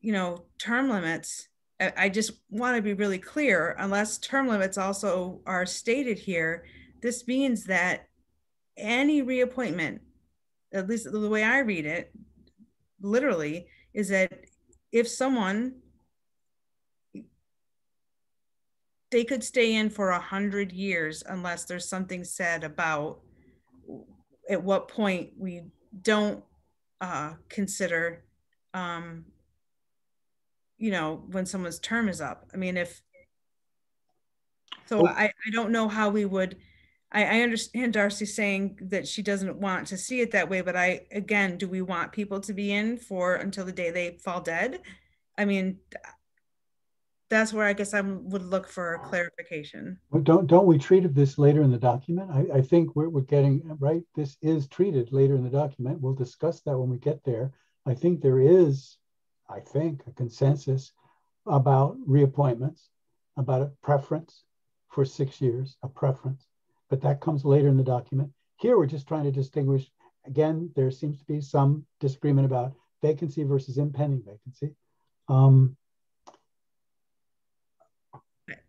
you know, term limits, I just want to be really clear, unless term limits also are stated here, this means that any reappointment, at least the way I read it, literally, is that if someone they could stay in for a hundred years unless there's something said about at what point we don't uh, consider um, you know, when someone's term is up. I mean, if, so I, I don't know how we would, I, I understand Darcy saying that she doesn't want to see it that way, but I, again, do we want people to be in for until the day they fall dead? I mean, that's where I guess I would look for clarification. Well, don't don't we treat this later in the document? I, I think we're, we're getting right. This is treated later in the document. We'll discuss that when we get there. I think there is, I think, a consensus about reappointments, about a preference for six years, a preference but that comes later in the document. Here, we're just trying to distinguish. Again, there seems to be some disagreement about vacancy versus impending vacancy. Um,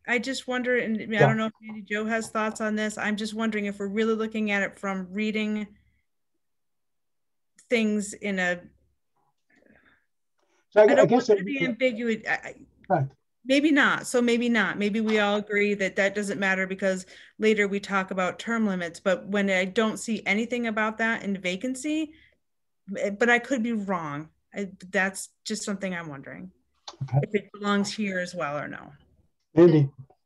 I just wonder, and I don't know if Mandy Jo has thoughts on this. I'm just wondering if we're really looking at it from reading things in a. So I, I don't I guess want to be ambiguous. I, right maybe not so maybe not maybe we all agree that that doesn't matter because later we talk about term limits but when i don't see anything about that in vacancy eh, but i could be wrong I, that's just something i'm wondering okay. if it belongs here as well or no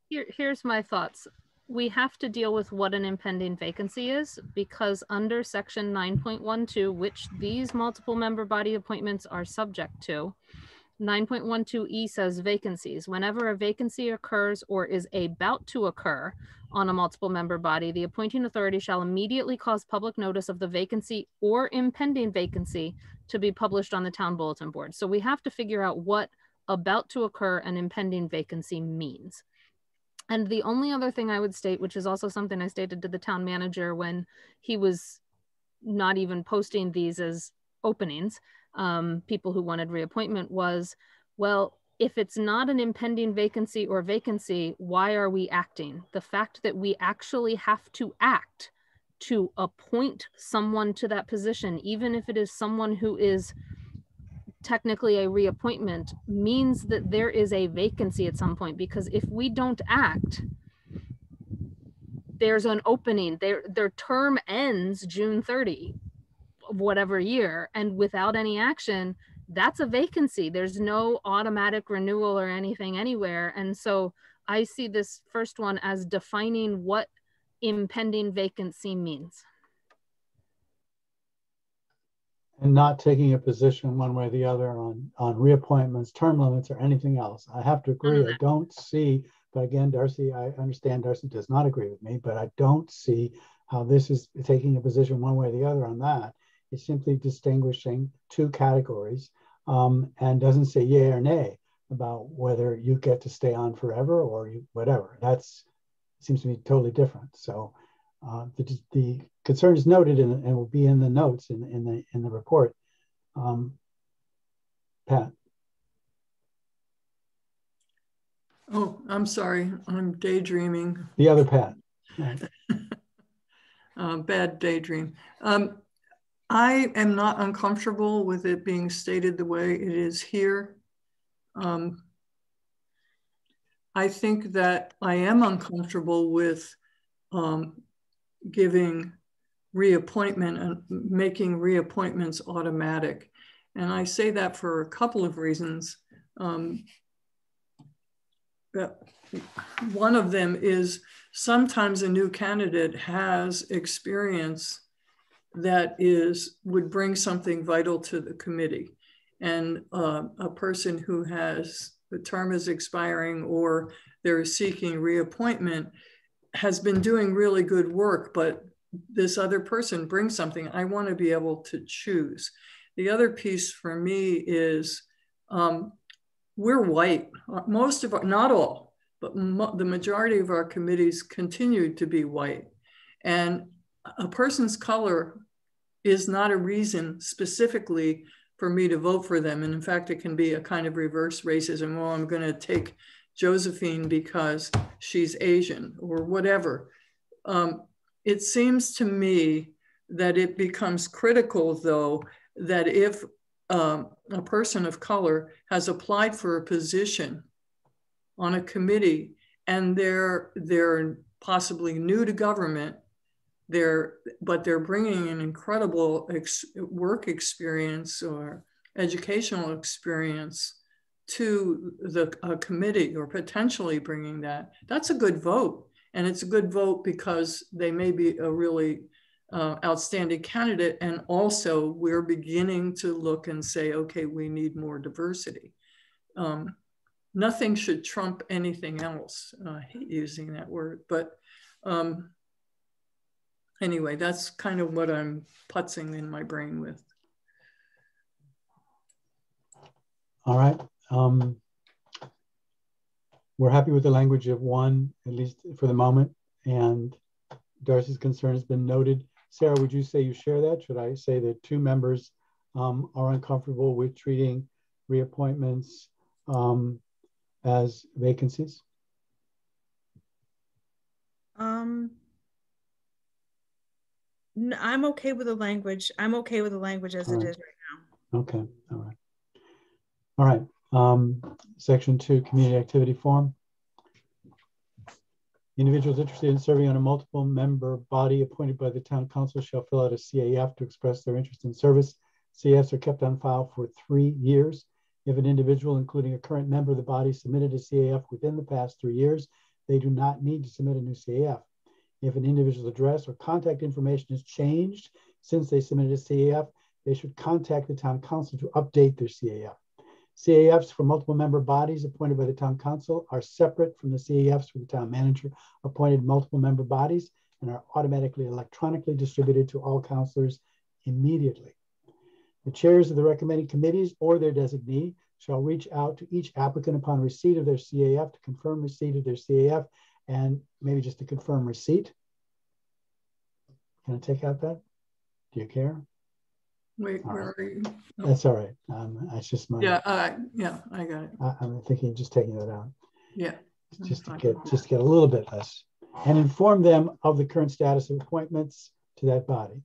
here, here's my thoughts we have to deal with what an impending vacancy is because under section 9.12 which these multiple member body appointments are subject to 9.12e says vacancies. Whenever a vacancy occurs or is about to occur on a multiple member body, the appointing authority shall immediately cause public notice of the vacancy or impending vacancy to be published on the town bulletin board. So we have to figure out what about to occur an impending vacancy means. And the only other thing I would state, which is also something I stated to the town manager when he was not even posting these as openings, um, people who wanted reappointment was, well, if it's not an impending vacancy or vacancy, why are we acting? The fact that we actually have to act to appoint someone to that position, even if it is someone who is technically a reappointment, means that there is a vacancy at some point. Because if we don't act, there's an opening. Their their term ends June 30 of whatever year and without any action that's a vacancy there's no automatic renewal or anything anywhere and so i see this first one as defining what impending vacancy means and not taking a position one way or the other on on reappointments term limits or anything else i have to agree i don't see but again darcy i understand darcy does not agree with me but i don't see how this is taking a position one way or the other on that. It's simply distinguishing two categories um, and doesn't say yay or nay about whether you get to stay on forever or you, whatever. That's seems to be totally different. So uh, the, the concern is noted and, and will be in the notes in, in the in the report. Um, Pat. Oh, I'm sorry. I'm daydreaming. The other Pat. uh, bad daydream. Um, I am not uncomfortable with it being stated the way it is here. Um, I think that I am uncomfortable with um, giving reappointment and making reappointments automatic. And I say that for a couple of reasons. Um, one of them is sometimes a new candidate has experience that is would bring something vital to the committee. And uh, a person who has the term is expiring or they're seeking reappointment has been doing really good work, but this other person brings something. I want to be able to choose. The other piece for me is um, we're white. Most of our, not all, but mo the majority of our committees continue to be white. And a person's color is not a reason specifically for me to vote for them. And in fact, it can be a kind of reverse racism. Well, I'm going to take Josephine because she's Asian or whatever. Um, it seems to me that it becomes critical, though, that if um, a person of color has applied for a position on a committee and they're, they're possibly new to government they're but they're bringing an incredible ex work experience or educational experience to the committee or potentially bringing that that's a good vote And it's a good vote because they may be a really uh, outstanding candidate. And also, we're beginning to look and say, okay, we need more diversity. Um, nothing should trump anything else. Uh, I hate using that word, but um, anyway, that's kind of what I'm putzing in my brain with. All right. Um, we're happy with the language of one, at least for the moment. And Darcy's concern has been noted. Sarah, would you say you share that? Should I say that two members um, are uncomfortable with treating reappointments um, as vacancies? Um, I'm okay with the language. I'm okay with the language as it is right now. Okay, all right. All right, um, section two, community activity form. Individuals interested in serving on a multiple member body appointed by the town council shall fill out a CAF to express their interest in service. CAFs are kept on file for three years. If an individual, including a current member of the body, submitted a CAF within the past three years, they do not need to submit a new CAF. If an individual's address or contact information has changed since they submitted a CAF, they should contact the town council to update their CAF. CAFs for multiple member bodies appointed by the town council are separate from the CAFs for the town manager appointed multiple member bodies and are automatically electronically distributed to all councilors immediately. The chairs of the recommending committees or their designee shall reach out to each applicant upon receipt of their CAF to confirm receipt of their CAF and maybe just to confirm receipt. Can I take out that? Do you care? Wait, where right. are you? Oh. That's all right. Um, it's just my. Yeah, uh, yeah, I got it. I, am thinking just taking that out. Yeah. Just to get just to get a little bit less, and inform them of the current status of appointments to that body.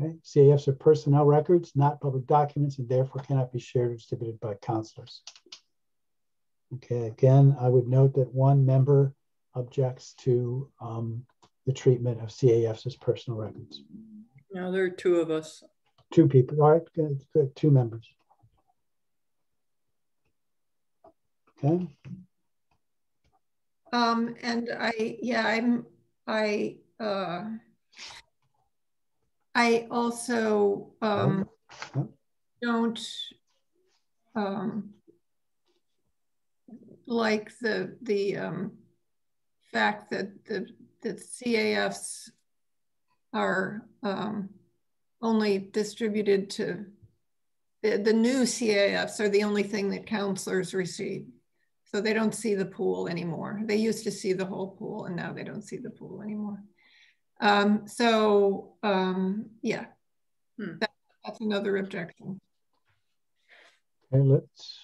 Okay, CAFs are personnel records, not public documents, and therefore cannot be shared or distributed by councilors. Okay, again, I would note that one member objects to um, the treatment of CAFs as personal records. Now there are two of us. Two people. All right, good, good. Two members. Okay. Um, and I, yeah, I'm, I, uh, I also um, oh. don't um, like the the um, fact that the the CAFs are um, only distributed to the, the new CAFs are the only thing that councilors receive. So they don't see the pool anymore. They used to see the whole pool and now they don't see the pool anymore. Um, so um, yeah, hmm. that, that's another objection. Okay, let's.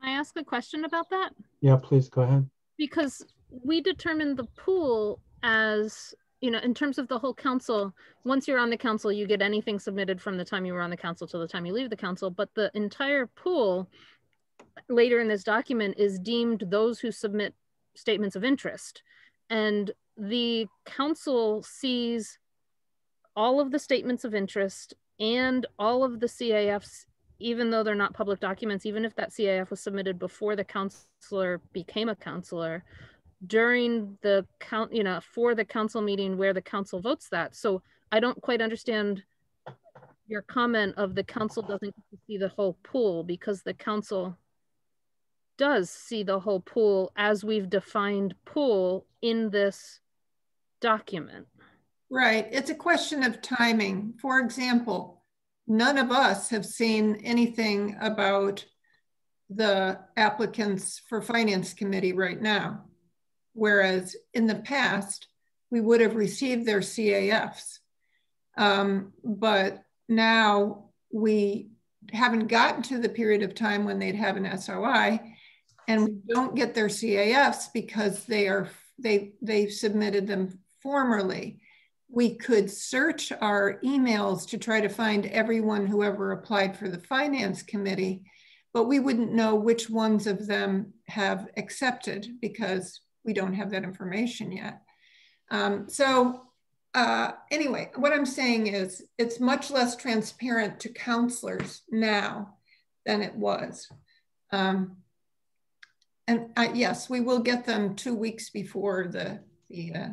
I ask a question about that? Yeah, please go ahead. Because we determined the pool as you know, in terms of the whole council, once you're on the council, you get anything submitted from the time you were on the council till the time you leave the council. But the entire pool later in this document is deemed those who submit statements of interest. And the council sees all of the statements of interest and all of the CAFs, even though they're not public documents, even if that CAF was submitted before the councilor became a councilor, during the count, you know, for the council meeting where the council votes that. So I don't quite understand your comment of the council doesn't see the whole pool because the council does see the whole pool as we've defined pool in this document. Right. It's a question of timing. For example, none of us have seen anything about the applicants for finance committee right now. Whereas in the past, we would have received their CAFs. Um, but now we haven't gotten to the period of time when they'd have an SOI and we don't get their CAFs because they are they they submitted them formerly. We could search our emails to try to find everyone who ever applied for the finance committee, but we wouldn't know which ones of them have accepted because we don't have that information yet. Um, so uh, anyway, what I'm saying is it's much less transparent to councilors now than it was. Um, and yes, we will get them two weeks before the, the uh,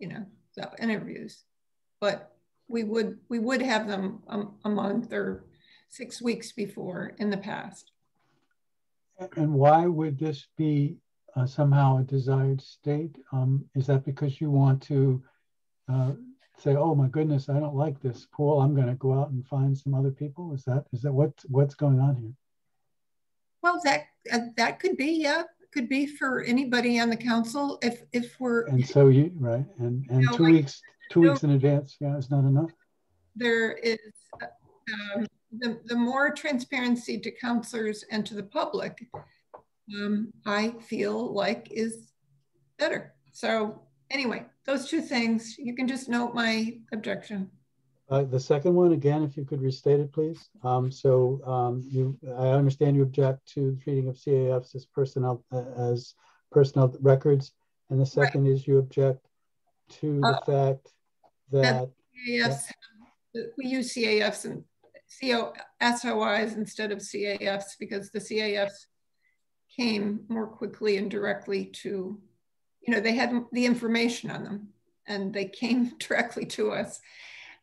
you know, the interviews. But we would we would have them a, a month or six weeks before in the past. And why would this be uh, somehow a desired state? Um, is that because you want to uh, say, "Oh my goodness, I don't like this pool. I'm going to go out and find some other people"? Is that is that what what's going on here? Well, that uh, that could be yeah, could be for anybody on the council if if we're. And so you right, and and you know, two like, weeks two weeks in advance, yeah, is not enough. There is. Um, the, the more transparency to councilors and to the public, um, I feel like is better. So anyway, those two things, you can just note my objection. Uh, the second one, again, if you could restate it, please. Um, so um, you, I understand you object to treating of CAFs as personnel uh, as personnel records, and the second right. is you object to the uh, fact that, CAFs, that we use CAFs and CO, SOIs instead of CAFs because the CAFs came more quickly and directly to, you know, they had the information on them and they came directly to us.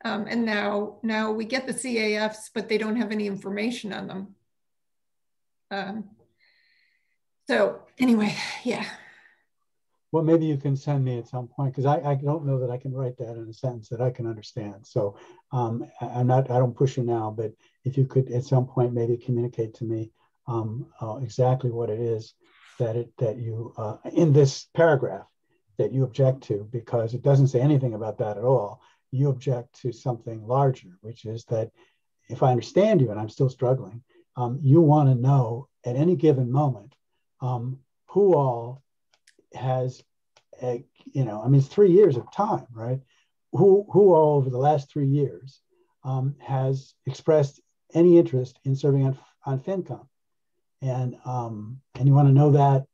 Um, and now, now we get the CAFs, but they don't have any information on them. Um, so anyway, yeah. Well, maybe you can send me at some point because I, I don't know that I can write that in a sentence that I can understand. So um, I, am not, I don't push you now, but if you could at some point maybe communicate to me um, uh, exactly what it is that it that you uh, in this paragraph that you object to because it doesn't say anything about that at all. You object to something larger, which is that if I understand you, and I'm still struggling, um, you want to know at any given moment um, who all has, a, you know, I mean, it's three years of time, right? Who who all over the last three years um, has expressed any interest in serving on on FinCom? And um, and you want to know that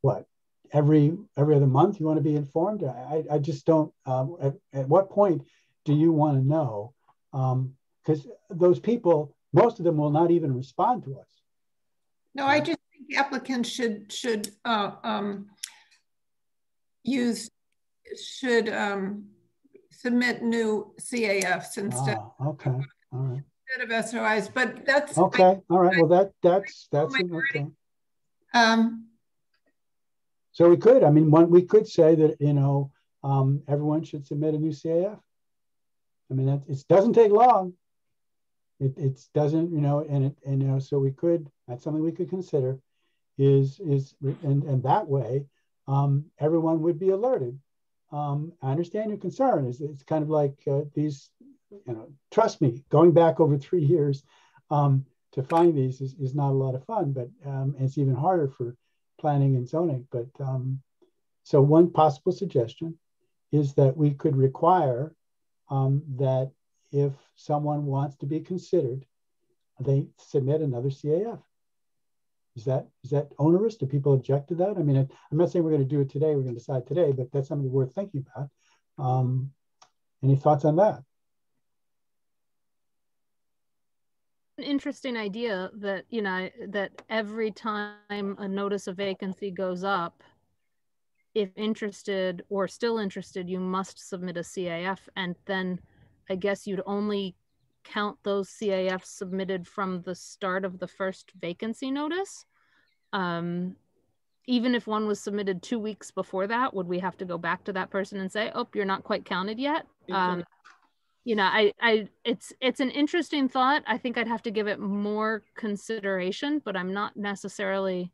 what every every other month you want to be informed? I, I just don't um, at, at what point do you want to know? Because um, those people most of them will not even respond to us. No i just think applicants should should uh, um, use should um, submit new cafs instead ah, okay. All right of SOIs, but that's okay. All right. Well, that that's that's okay. Um, so we could. I mean, one we could say that you know um, everyone should submit a new CAF. I mean, that, it doesn't take long. It it doesn't, you know, and it and you know, so we could. That's something we could consider. Is is and and that way, um, everyone would be alerted. Um, I understand your concern. Is it's kind of like uh, these you know, trust me, going back over three years um, to find these is, is not a lot of fun, but um, it's even harder for planning and zoning. But um, so one possible suggestion is that we could require um, that if someone wants to be considered, they submit another CAF. Is that is that onerous? Do people object to that? I mean, I'm not saying we're going to do it today. We're going to decide today, but that's something worth thinking about. Um, any thoughts on that? an interesting idea that you know that every time a notice of vacancy goes up if interested or still interested you must submit a caf and then i guess you'd only count those cafs submitted from the start of the first vacancy notice. Um, even if one was submitted two weeks before that would we have to go back to that person and say oh you're not quite counted yet? Um, you know i i it's it's an interesting thought i think i'd have to give it more consideration but i'm not necessarily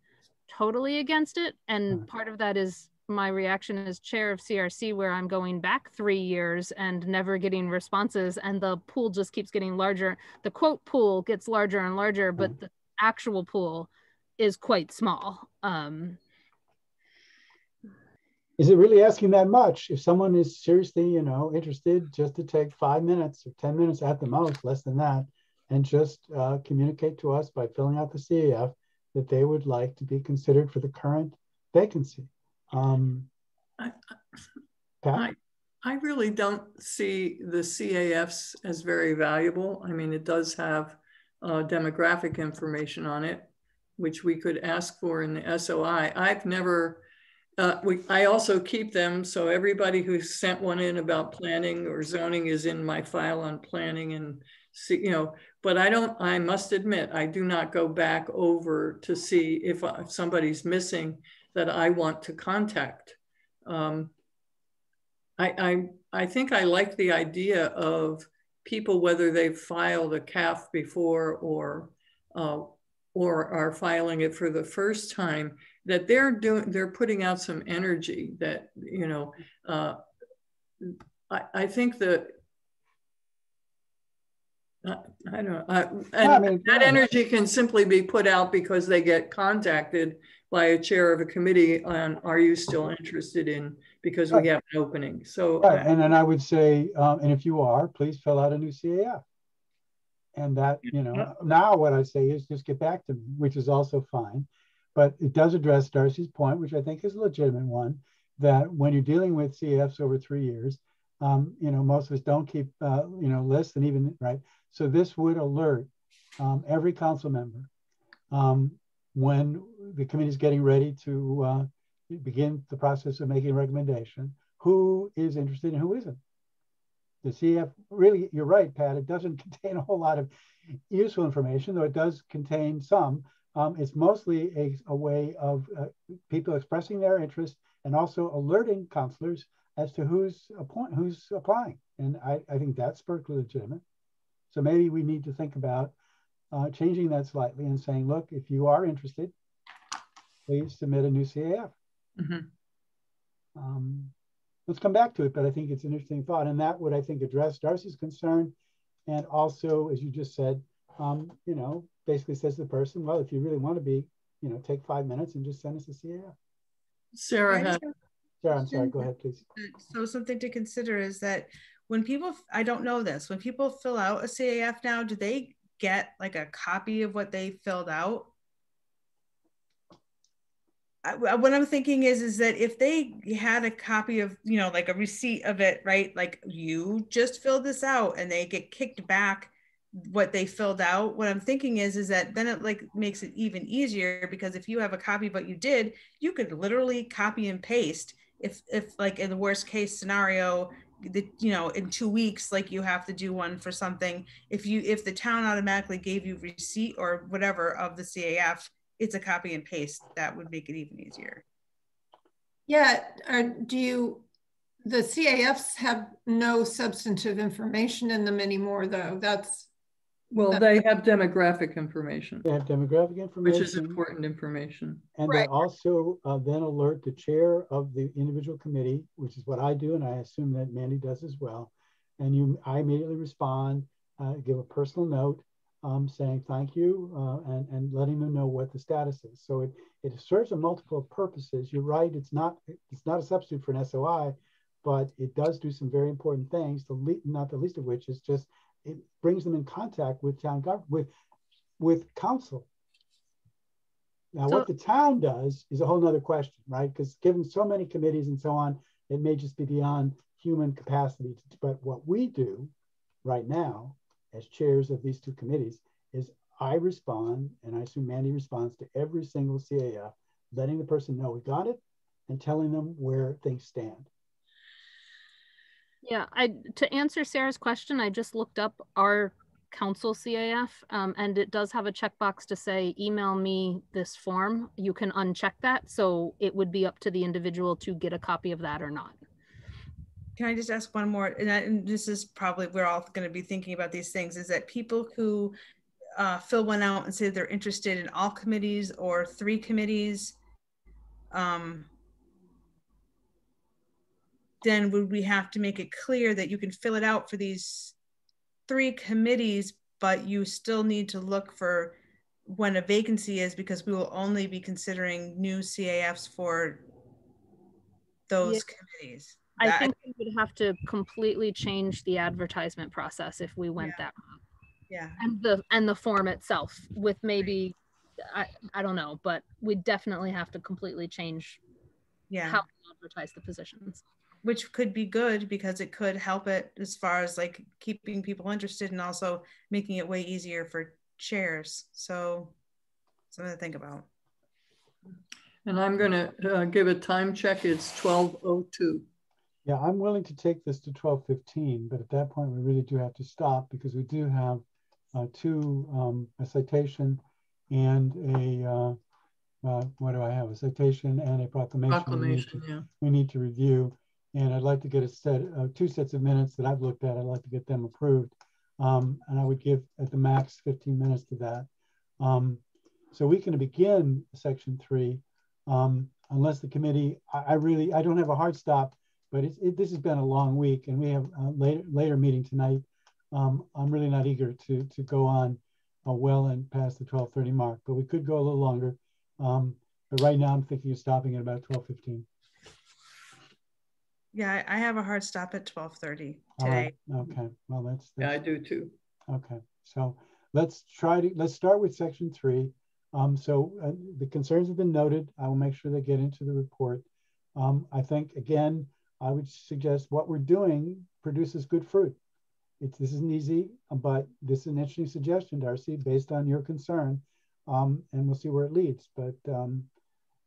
totally against it and hmm. part of that is my reaction as chair of crc where i'm going back three years and never getting responses and the pool just keeps getting larger the quote pool gets larger and larger but hmm. the actual pool is quite small um, is it really asking that much? If someone is seriously, you know, interested just to take five minutes or 10 minutes at the most, less than that, and just uh, communicate to us by filling out the CAF that they would like to be considered for the current vacancy. Um, I, I, I really don't see the CAFs as very valuable. I mean, it does have uh, demographic information on it, which we could ask for in the SOI. I've never, uh, we, I also keep them so everybody who sent one in about planning or zoning is in my file on planning and see, you know, but I don't, I must admit, I do not go back over to see if, uh, if somebody's missing that I want to contact. Um, I, I, I think I like the idea of people, whether they've filed a CAF before or, uh, or are filing it for the first time, that they're doing, they're putting out some energy that, you know, uh, I, I think that I, I don't know. Uh, and I mean, that yeah. energy can simply be put out because they get contacted by a chair of a committee on, are you still interested in, because we have an opening. So, right. and then I would say, um, and if you are, please fill out a new CAF. And that, you know, now what I say is just get back to, me which is also fine. But it does address Darcy's point, which I think is a legitimate one, that when you're dealing with CAFs over three years, um, you know, most of us don't keep, uh, you know, lists and even, right? So this would alert um, every council member um, when the committee is getting ready to uh, begin the process of making a recommendation, who is interested and who isn't. The CF, really, you're right, Pat, it doesn't contain a whole lot of useful information, though it does contain some. Um, it's mostly a, a way of uh, people expressing their interest and also alerting councilors as to who's appoint, who's applying. And I, I think that's perfectly legitimate. So maybe we need to think about uh, changing that slightly and saying, look, if you are interested, please submit a new CAF. Mm-hmm. Um, let's come back to it, but I think it's an interesting thought. And that would, I think, address Darcy's concern. And also, as you just said, um, you know, basically says to the person, well, if you really want to be, you know, take five minutes and just send us a CAF. Sarah has Sarah, I'm sorry, go ahead, please. So something to consider is that when people, I don't know this, when people fill out a CAF now, do they get like a copy of what they filled out? I, what I'm thinking is, is that if they had a copy of, you know, like a receipt of it, right? Like you just filled this out and they get kicked back what they filled out what i'm thinking is is that then it like makes it even easier because if you have a copy but you did you could literally copy and paste. If if like in the worst case scenario that you know in two weeks like you have to do one for something. If you if the town automatically gave you receipt or whatever of the caf it's a copy and paste. That would make it even easier. Yeah uh, do you the cafs have no substantive information in them anymore though? That's well, they have demographic information. They have demographic information. Which is important information. And right. they also uh, then alert the chair of the individual committee, which is what I do, and I assume that Mandy does as well. And you, I immediately respond, uh, give a personal note um, saying thank you uh, and, and letting them know what the status is. So it, it serves a multiple purposes. You're right, it's not, it's not a substitute for an SOI, but it does do some very important things, the not the least of which is just it brings them in contact with town government, with, with council. Now, so, what the town does is a whole nother question, right? Because given so many committees and so on, it may just be beyond human capacity. To, but what we do right now, as chairs of these two committees, is I respond, and I assume Mandy responds to every single CAF, letting the person know we got it and telling them where things stand. Yeah, I to answer Sarah's question, I just looked up our council CAF um, and it does have a checkbox to say email me this form. You can uncheck that. So it would be up to the individual to get a copy of that or not. Can I just ask one more? And, I, and this is probably, we're all going to be thinking about these things is that people who uh, fill one out and say they're interested in all committees or three committees, um, then would we have to make it clear that you can fill it out for these three committees, but you still need to look for when a vacancy is because we will only be considering new CAFs for those yeah. committees. I that, think we would have to completely change the advertisement process if we went yeah. that route. Yeah. And the and the form itself with maybe I, I don't know, but we definitely have to completely change yeah. how we advertise the positions which could be good because it could help it as far as like keeping people interested and also making it way easier for chairs. So something to think about. And I'm going to uh, give a time check. It's 12:02. Yeah, I'm willing to take this to 12:15, but at that point we really do have to stop because we do have uh, two um, a citation and a uh, uh, what do I have? A citation and a proclamation. Proclamation, we to, yeah. We need to review, and I'd like to get a set uh, two sets of minutes that I've looked at. I'd like to get them approved, um, and I would give at the max 15 minutes to that. Um, so we can begin section three, um, unless the committee. I, I, really I don't have a hard stop, but it, this has been a long week, and we have a later later meeting tonight. Um, I'm really not eager to to go on uh, well and past the 12:30 mark, but we could go a little longer. Um, but right now, I'm thinking of stopping at about 12:15. Yeah, I have a hard stop at 12:30 today. Right. Okay, well that's, that's yeah, I do too. Okay, so let's try to let's start with section three. Um, so uh, the concerns have been noted. I will make sure they get into the report. Um, I think again, I would suggest what we're doing produces good fruit. It's, this isn't easy, but this is an interesting suggestion, Darcy, based on your concern, um, and we'll see where it leads. But um,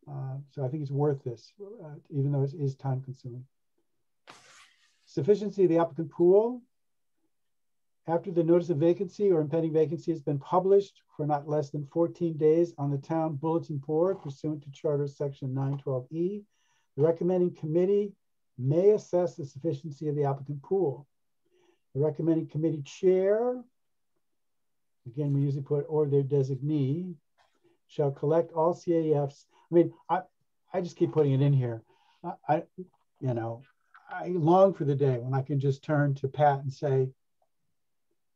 uh, so I think it's worth this, uh, even though it is time consuming. Sufficiency of the applicant pool. After the notice of vacancy or impending vacancy has been published for not less than 14 days on the town bulletin board pursuant to Charter Section 912E, the recommending committee may assess the sufficiency of the applicant pool. The recommending committee chair, again, we usually put or their designee, shall collect all CAFs. I mean, I, I just keep putting it in here. I, I, you know, I long for the day when I can just turn to Pat and say,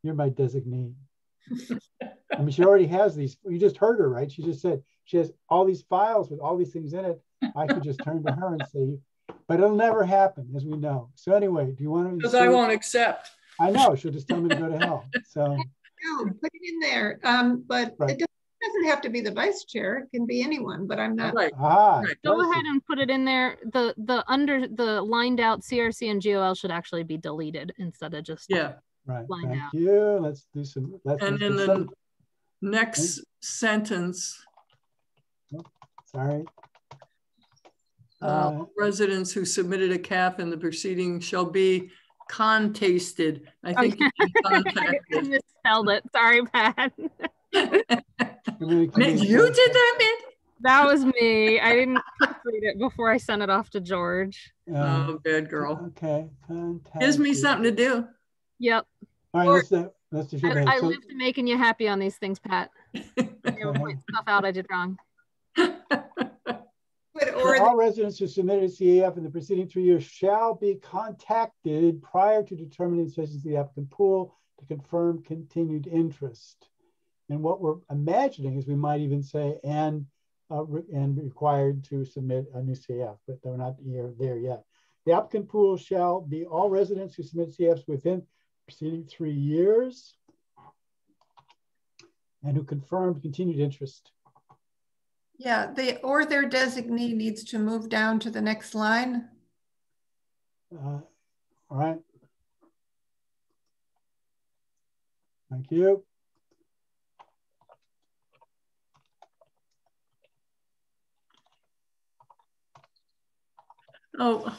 you're my designee. I mean, she already has these. You just heard her, right? She just said she has all these files with all these things in it. I could just turn to her and say, but it'll never happen, as we know. So anyway, do you want to? Because I won't accept. I know. She'll just tell me to go to hell. So no, put it in there. Um, but right. it doesn't have to be the vice chair. It can be anyone. But I'm not. Right. Ah, right. Go ahead and put it in there. The the under the lined out CRC and GOL should actually be deleted instead of just yeah. Right. Thank out. you. Let's do some. Let's and in the some. next okay. sentence. Oh, sorry. Uh, uh, residents who submitted a CAF in the proceeding shall be contested. I think you I misspelled it. Sorry, Pat. you did that, man. That was me. I didn't read it before I sent it off to George. Um, oh, bad girl. Okay. fantastic. Gives me something to do. Yep. All right, let's, uh, let's do I, I so, live to making you happy on these things, Pat. Never point stuff out I did wrong. or all residents who submitted a CAF in the preceding three years shall be contacted prior to determining the sufficiency of the applicant pool to confirm continued interest. And what we're imagining is we might even say, and uh, re and required to submit a new CAF, but they're not here, there yet. The applicant pool shall be all residents who submit CAFs within preceding three years and who confirmed continued interest. Yeah, they or their designee needs to move down to the next line. Uh, all right. Thank you. Oh.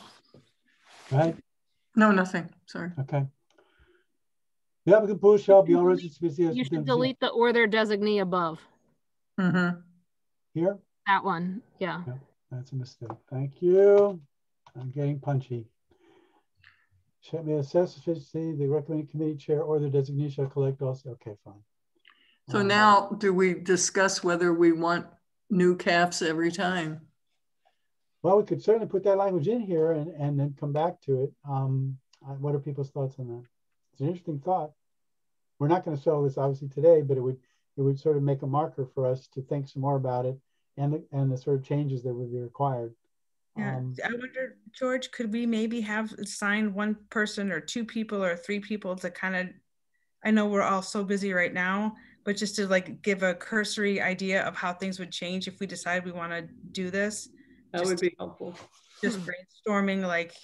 Right. No, nothing. Sorry. Okay. The applicant pool shall be all residents. You should delete the or their designee above. Mm-hmm. Here? That one, yeah. yeah. That's a mistake. Thank you. I'm getting punchy. Shall be assess sufficiency, the recommending committee chair or the designee shall collect also. Okay, fine. So um, now do we discuss whether we want new caps every time? Well, we could certainly put that language in here and, and then come back to it. Um, what are people's thoughts on that? It's an interesting thought. We're not going to settle this obviously today, but it would it would sort of make a marker for us to think some more about it and the, and the sort of changes that would be required. Yeah, um, I wonder, George, could we maybe have signed one person or two people or three people to kind of, I know we're all so busy right now, but just to like give a cursory idea of how things would change if we decide we want to do this. That would be helpful. Just hmm. brainstorming like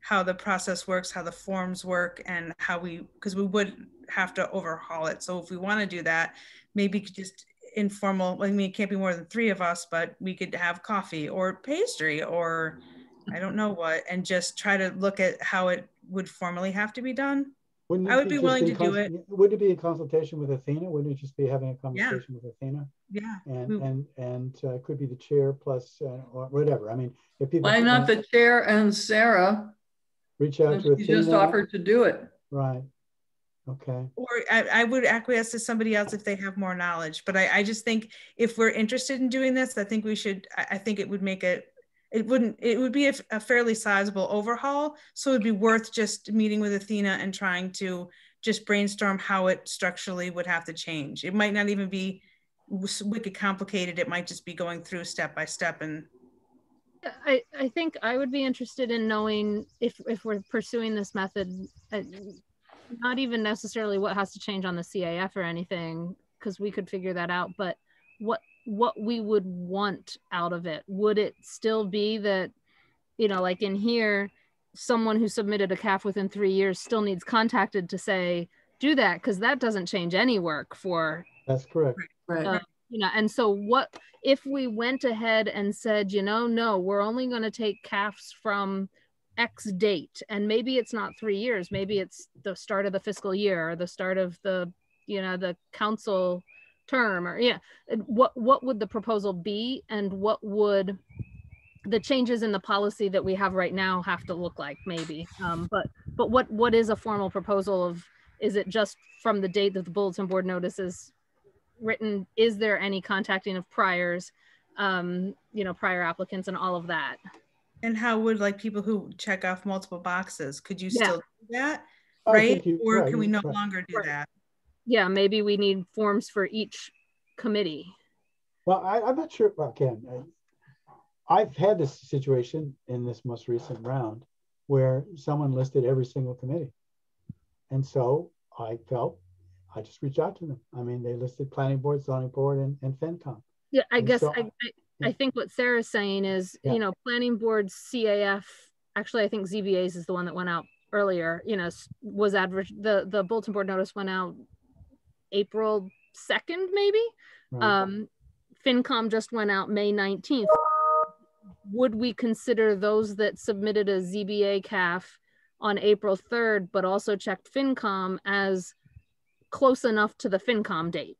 how the process works, how the forms work, and how we, because we would have to overhaul it. So if we want to do that, maybe just informal, I mean, it can't be more than three of us, but we could have coffee or pastry or I don't know what, and just try to look at how it would formally have to be done. Wouldn't I would be just willing to in do it. Would it be in consultation with Athena? Wouldn't it just be having a conversation with Athena? Yeah. And, We- and, and uh, could be the chair plus, uh, or whatever. I mean, if people. Why not the chair and Sarah? Reach out to You just Athena. offered to do it. Right. Okay. Or I, I would acquiesce to somebody else if they have more knowledge. But I, I just think if we're interested in doing this, I think we should, I, I think it would make it, it wouldn't, it would be a, a fairly sizable overhaul. So it'd be worth just meeting with Athena and trying to just brainstorm how it structurally would have to change. It might not even be w- wicked complicated. It might just be going through step by step and I, I think I would be interested in knowing if, if we're pursuing this method, uh, not even necessarily what has to change on the CAF or anything, because we could figure that out, but what, what we would want out of it. Would it still be that, you know, like in here, someone who submitted a CAF within three years still needs contacted to say, do that, because that doesn't change any work for That's correct. Right. Uh, you know and so what if we went ahead and said you know no we're only going to take CAFs from x date and maybe it's not three years maybe it's the start of the fiscal year or the start of the you know the council term or yeah what what would the proposal be and what would the changes in the policy that we have right now have to look like maybe um, but but what what is a formal proposal of is it just from the date that the bulletin board notice is written is there any contacting of priors um you know prior applicants and all of that and how would like people who check off multiple boxes, could you Yeah. still do that? Right? you- Or right, can we no right. longer do Right. that? yeah maybe we need forms for each committee Well, I, I'm not sure. Well, again, I, I've had this situation in this most recent round where someone listed every single committee. And so I felt I just reached out to them. I mean, they listed planning board, zoning board, and, and FinCom. yeah i And guess so I, I, yeah. I think what sarah's saying is Yeah. you know planning board caf actually i think zba's is the one that went out earlier you know was adver- the the bulletin board notice went out april 2nd maybe Right? um fincom just went out may 19th would we consider those that submitted a zba caf on april 3rd but also checked fincom as close enough to the fincom date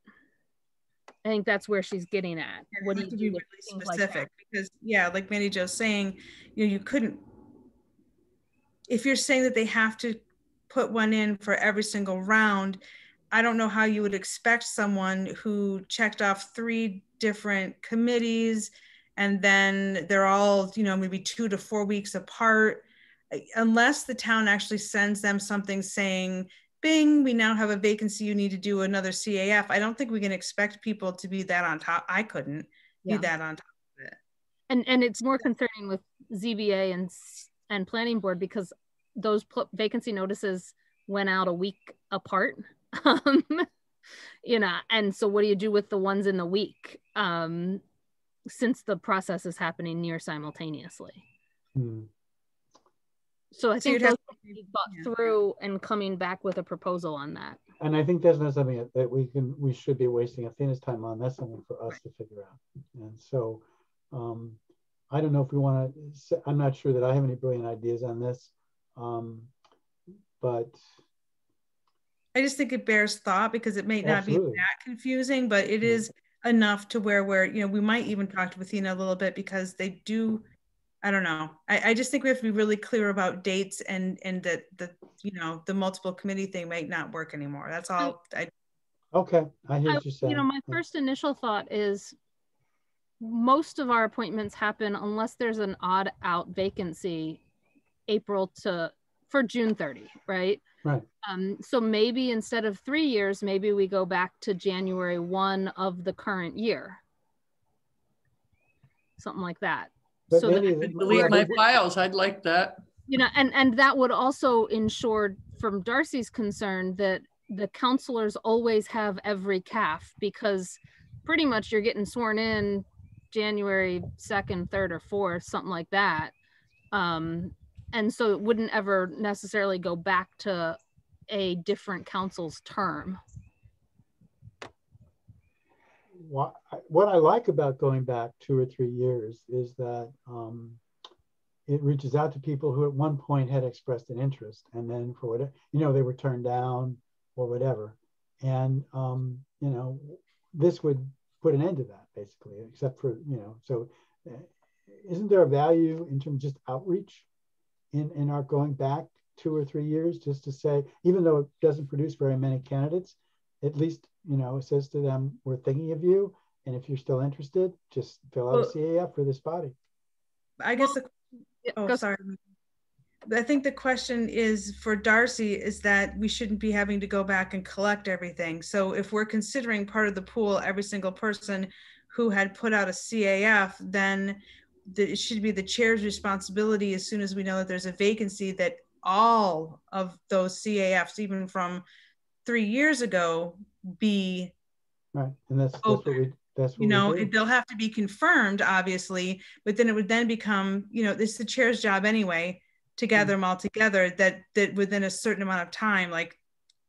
i think that's where she's getting at It what do you be do with really things like specific because yeah, like Mandy Jo's saying, you know, you couldn't. If you're saying that they have to put one in for every single round, I don't know how you would expect someone who checked off three different committees and then they're all, you know, maybe two to four weeks apart. Unless the town actually sends them something saying, Bing, we now have a vacancy, you need to do another CAF. I don't think we can expect people to be that on top. I couldn't Yeah. be that on top of it. and and it's more concerning with ZBA and and planning board because those pl- vacancy notices went out a week apart. Um, you know, and so what do you do with the ones in the week? Um, since the process is happening near simultaneously. Hmm. So I So think you'd have those to be thought yeah. through and coming back with a proposal on that. And I think that's not something that- that we can, we should be wasting Athena's time on. That's something for us to figure out. And so, um, I don't know if we want to, I'm not sure that I have any brilliant ideas on this. Um, but I just think it bears thought because it may not be that confusing, but it Yeah. is enough to where where you know we might even talk to Athena a little bit because they do. I don't know. I, I just think we have to be really clear about dates and and that the you know the multiple committee thing might not work anymore. That's all. I, okay, I hear I- what you're saying. you know, my Yeah. first initial thought is most of our appointments happen unless there's an odd out vacancy April to for June 30, right? Right. Um, so maybe instead of three years, maybe we go back to January 1 of the current year. Something like that. But so that- maybe- Could Delete my files, I'd like that. you know and and that would also ensure from darcy's concern that the councilors always have every CAF because pretty much you're getting sworn in january 2nd 3rd or 4th something like that. Um and so it wouldn't ever necessarily go back to a different council's term what, I like about going back two or three years is that um, it reaches out to people who at one point had expressed an interest and then for whatever, you know, they were turned down or whatever. And, um, you know, this would put an end to that basically, except for, you know, so uh, isn't there a value in terms of just outreach in, in our going back two or three years just to say, even though it doesn't produce very many candidates, at least, you know, it says to them, we're thinking of you. And if you're still interested, just fill out well, a CAF for this body. I guess the, oh, sorry. I think the question is for Darcy is that we shouldn't be having to go back and collect everything. So if we're considering part of the pool, every single person who had put out a CAF, then the, it should be the chair's responsibility as soon as we know that there's a vacancy that all of those CAFs, even from three years ago, be right. And that's, that's what we that's you know they'll have to be confirmed obviously but then it would then become you know this is the chair's job anyway to gather mm-hmm. them all together that that within a certain amount of time like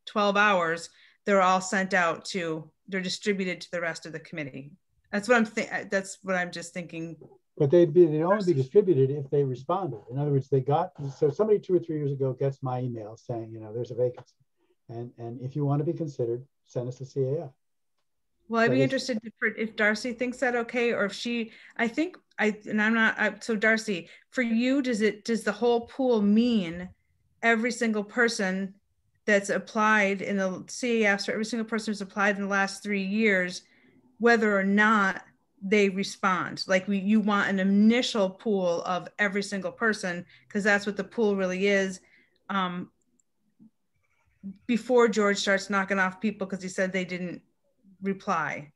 12 hours they're all sent out to they're distributed to the rest of the committee. That's what i'm think that's what i'm just thinking. But they'd be they'd only be distributed if they responded. In other words they got so somebody two or three years ago gets my email saying you know there's a vacancy. And and if you want to be considered send us a caf well i'd be interested if darcy thinks that okay or if she i think i and i'm not I, so darcy for you does it does the whole pool mean every single person that's applied in the cafs for every single person who's applied in the last three years whether or not they respond? Like we you want an initial pool of every single person because that's what the pool really is. Um, before george starts knocking off people because he said they didn't reply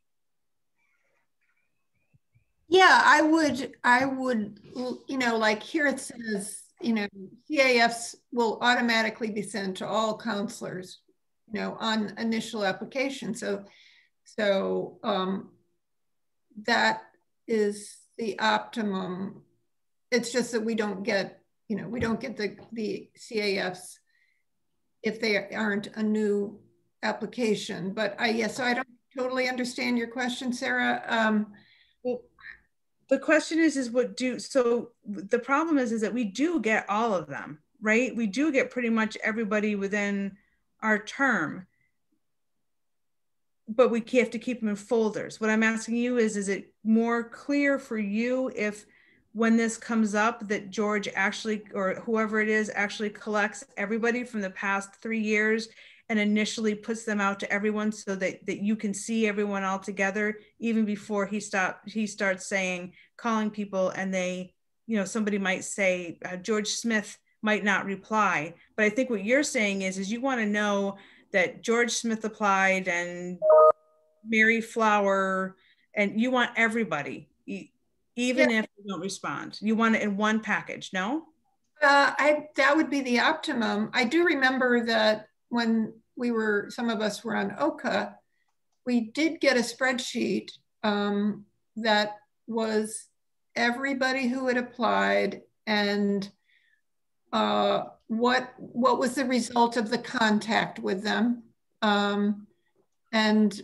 yeah i would i would you know like here it says you know cafs will automatically be sent to all councilors you know on initial application so so um that is the optimum. It's just that we don't get, you know, we don't get the, the CAFs if they aren't a new application. But I, yes, so I don't totally understand your question, Sarah. Um, the question is, is what do, so the problem is, is that we do get all of them, right? We do get pretty much everybody within our term but we have to keep them in folders. What I'm asking you is, is it more clear for you if when this comes up that George actually, or whoever it is, actually collects everybody from the past three years and initially puts them out to everyone so that, that you can see everyone all together even before he stop he starts saying calling people and they you know somebody might say uh, george smith might not reply. But i think what you're saying is is you want to know that George Smith applied and Mary Flower, and you want everybody, even yeah. if they don't respond. You want it in one package, no? Uh, I that would be the optimum. I do remember that when we were, some of us were on OCA, we did get a spreadsheet um, that was everybody who had applied and uh, what what was the result of the contact with them um, and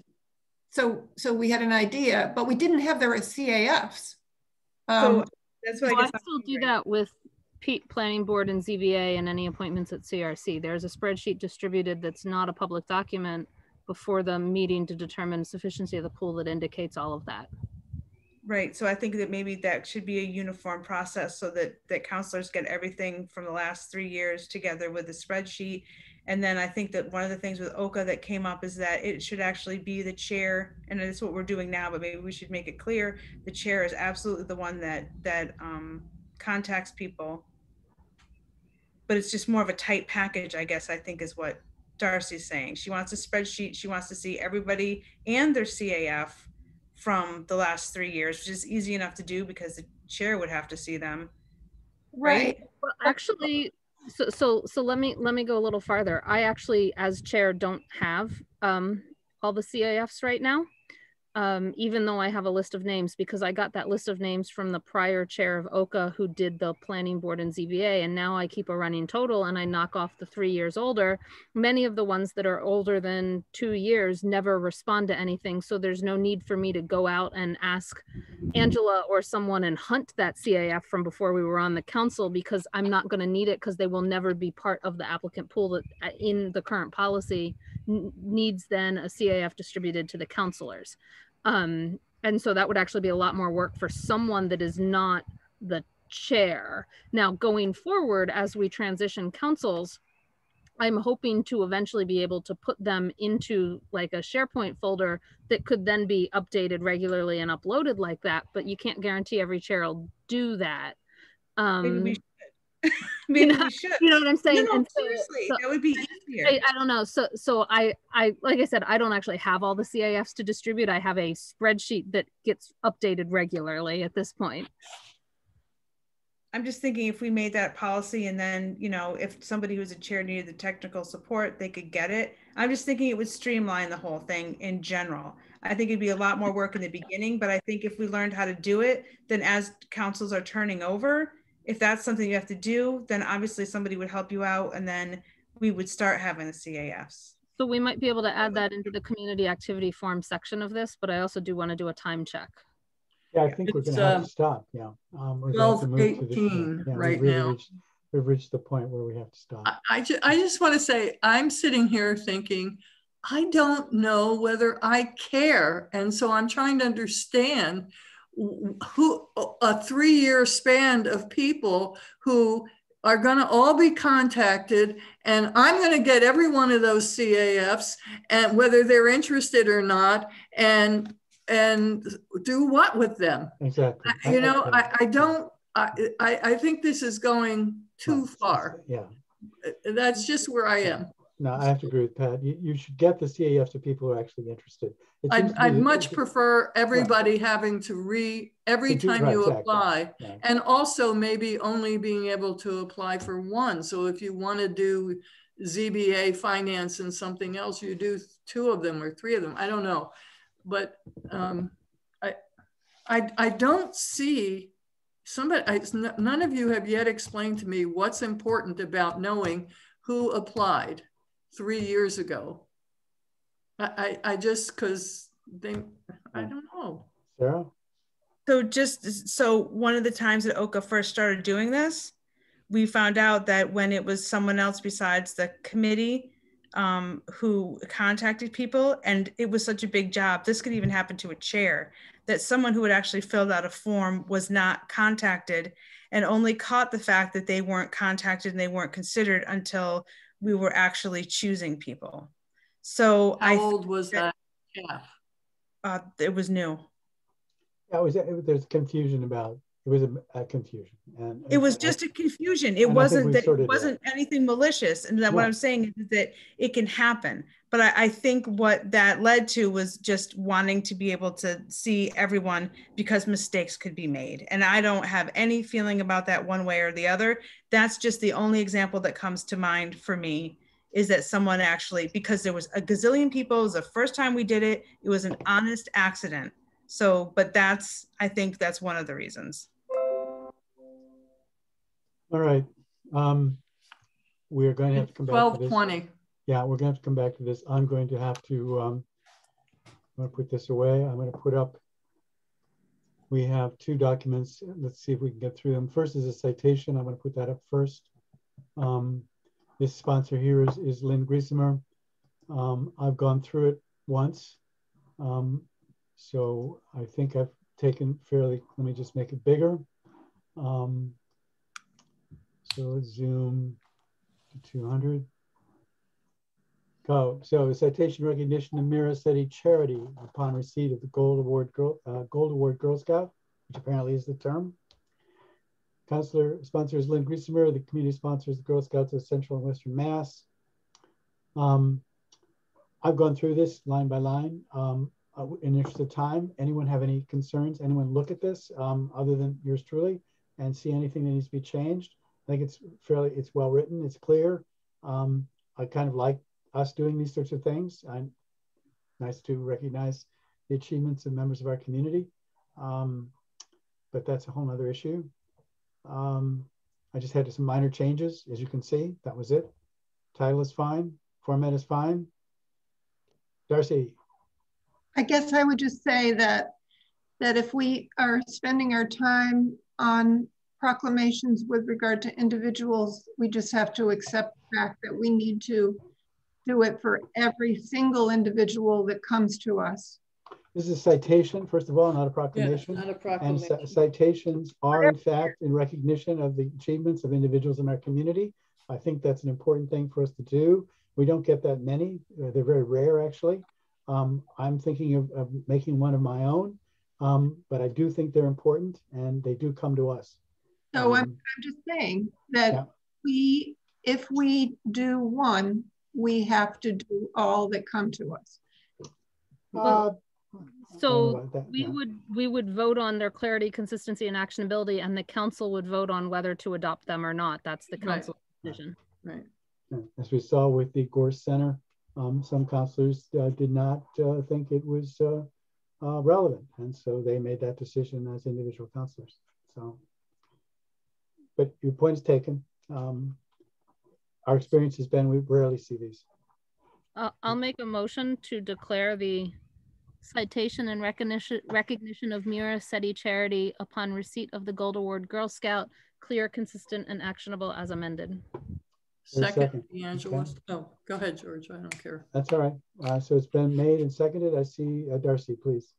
so so we had an idea but we didn't have their cafs um, so that's what well, I, I still do right. that with Pete planning board and zba and any appointments at crc there's a spreadsheet distributed that's not a public document before the meeting to determine sufficiency of the pool that indicates all of that Right. So I think that maybe that should be a uniform process so that that councilors get everything from the last three years together with the spreadsheet. And then I think that one of the things with OCA that came up is that it should actually be the chair, and it's what we're doing now, but maybe we should make it clear the chair is absolutely the one that that um, contacts people. But it's just more of a tight package, I guess. I think is what Darcy's saying. She wants a spreadsheet. She wants to see everybody and their CAF from the last three years, which is easy enough to do because the chair would have to see them. Right. right? Well, actually, so so so let me let me go a little farther. I actually, as chair, don't have um, all the CAFs right now. Um, even though I have a list of names, because I got that list of names from the prior chair of OCA who did the planning board and ZBA, and now I keep a running total and I knock off the three years older. Many of the ones that are older than two years never respond to anything. So there's no need for me to go out and ask Angela or someone and hunt that CAF from before we were on the council because I'm not going to need it because they will never be part of the applicant pool that uh, in the current policy needs then a CAF distributed to the councilors. Um, and so that would actually be a lot more work for someone that is not the chair. Now, going forward, as we transition councils, I'm hoping to eventually be able to put them into like a SharePoint folder that could then be updated regularly and uploaded like that. But you can't guarantee every chair will do that. Um, Maybe you know, we should. You know what I'm saying? No, so- seriously, so- that would be easier. I, I don't know. So so I I like I said, I don't actually have all the CAFs to distribute. I have a spreadsheet that gets updated regularly at this point. I'm just thinking if we made that policy and then, you know, if somebody who's a chair needed the technical support, they could get it. I'm just thinking it would streamline the whole thing in general. I think it'd be a lot more work in the beginning, but I think if we learned how to do it, then as councils are turning over, if that's something you have to do, then obviously somebody would help you out and then we would start having the CAFs. So we might be able to add that into the community activity form section of this, but I also do want to do a time check. Yeah, I think we're gonna have um, to stop, yeah. Um, we're gonna have to 12, to the- 18 yeah, we've right really now. reached- We've reached the point where we have to stop. I, I, ju- I just want to say, I'm sitting here thinking, I don't know whether I care. And so I'm trying to understand wh- who, a three year span of people who are going to all be contacted and I'm going to get every one of those CAFs and whether they're interested or not and and do what with them Exactly. I- you know. I, I don't I, I I think this is going too far Yeah, that's just where I am. no, I have to agree with Pat. You, you should get the CAFs to people who are actually interested. I'd, I'd much prefer everybody having to re, every time right, you exactly. apply. Yeah. And also maybe only being able to apply for one. So if you want to do ZBA finance and something else, you do two of them or three of them. I don't know. But um, I, I, I don't see somebody, I, none of you have yet explained to me what's important about knowing who applied three years ago. I, I, I just, cause they, I don't know. Sarah? So just so one of the times that OCA first started doing this, we found out that when it was someone else besides the committee um, who contacted people, and it was such a big job, this could even happen to a chair, that someone who had actually filled out a form was not contacted and only caught the fact that they weren't contacted and they weren't considered until we were actually choosing people. So How I, old was that CAF? uh, it was new. Yeah, it was, it there's confusion about, it was a, a confusion and. It was and just a confusion. It wasn't that, it it wasn't anything malicious. And that what I'm saying is that it can happen. But I, I think what that led to was just wanting to be able to see everyone because mistakes could be made. And I don't have any feeling about that one way or the other. That's just the only example that comes to mind for me is that someone actually, because there was a gazillion people, it was the first time we did it, it was an honest accident. So, but that's, I think that's one of the reasons. All right. Um, we're going to have to come back to Twelve this. twenty. Yeah, we're gonna have to come back to this. I'm going to have to, um, I'm gonna put this away. I'm gonna put up, we have two documents. Let's see if we can get through them. First is a citation. I'm gonna put that up first. Um, this sponsor here is, is Lynn Griesemer. Um, I've gone through it once. Um, so I think I've taken fairly, let me just make it bigger. Um, so let's zoom to 200. Go. So citation recognition of Mira City charity upon receipt of the Gold Award Girl, uh, Gold Award Girl Scout, which apparently is the term. Councilor sponsors Lynn Griesemer. The community sponsors the Girl Scouts of Central and Western Mass. Um, I've gone through this line by line. Um, uh, in the interest of time, anyone have any concerns? Anyone look at this um, other than yours truly and see anything that needs to be changed? I think it's fairly, it's well written, it's clear. Um, I kind of like us doing these sorts of things. I'm nice to recognize the achievements of members of our community. Um, but that's a whole other issue. Um, I just had some minor changes, as you can see. That was it. Title is fine. Format is fine. Darcy. I guess I would just say that that if we are spending our time on proclamations with regard to individuals, we just have to accept the fact that we need to do it for every single individual that comes to us. This is a citation, first of all, not a proclamation. Yeah, not a proclamation. And citations are, in fact, in recognition of the achievements of individuals in our community. I think that's an important thing for us to do. We don't get that many. Uh, they're very rare, actually. Um, I'm thinking of, of, making one of my own, um, but I do think they're important and they do come to us. So um, I'm, I'm, just saying that yeah. we, if we do one, we have to do all that come to us. Uh, so that, we yeah. would we would vote on their clarity, consistency, and actionability, and the council would vote on whether to adopt them or not. That's the council right. decision. Right. As we saw with the Gorse Center, um, some councilors uh, did not uh, think it was uh, uh, relevant, and so they made that decision as individual councilors. So, but your point is taken. Um, our experience has been we rarely see these. I'll make a motion to declare the citation and recognition recognition of Mira SETI charity upon receipt of the Gold Award Girl Scout, clear, consistent, and actionable as amended. Second, DeAngelis. Okay. Oh, go ahead, George. I don't care. That's all right. Uh, so it's been made and seconded. I see uh, Darcy, please.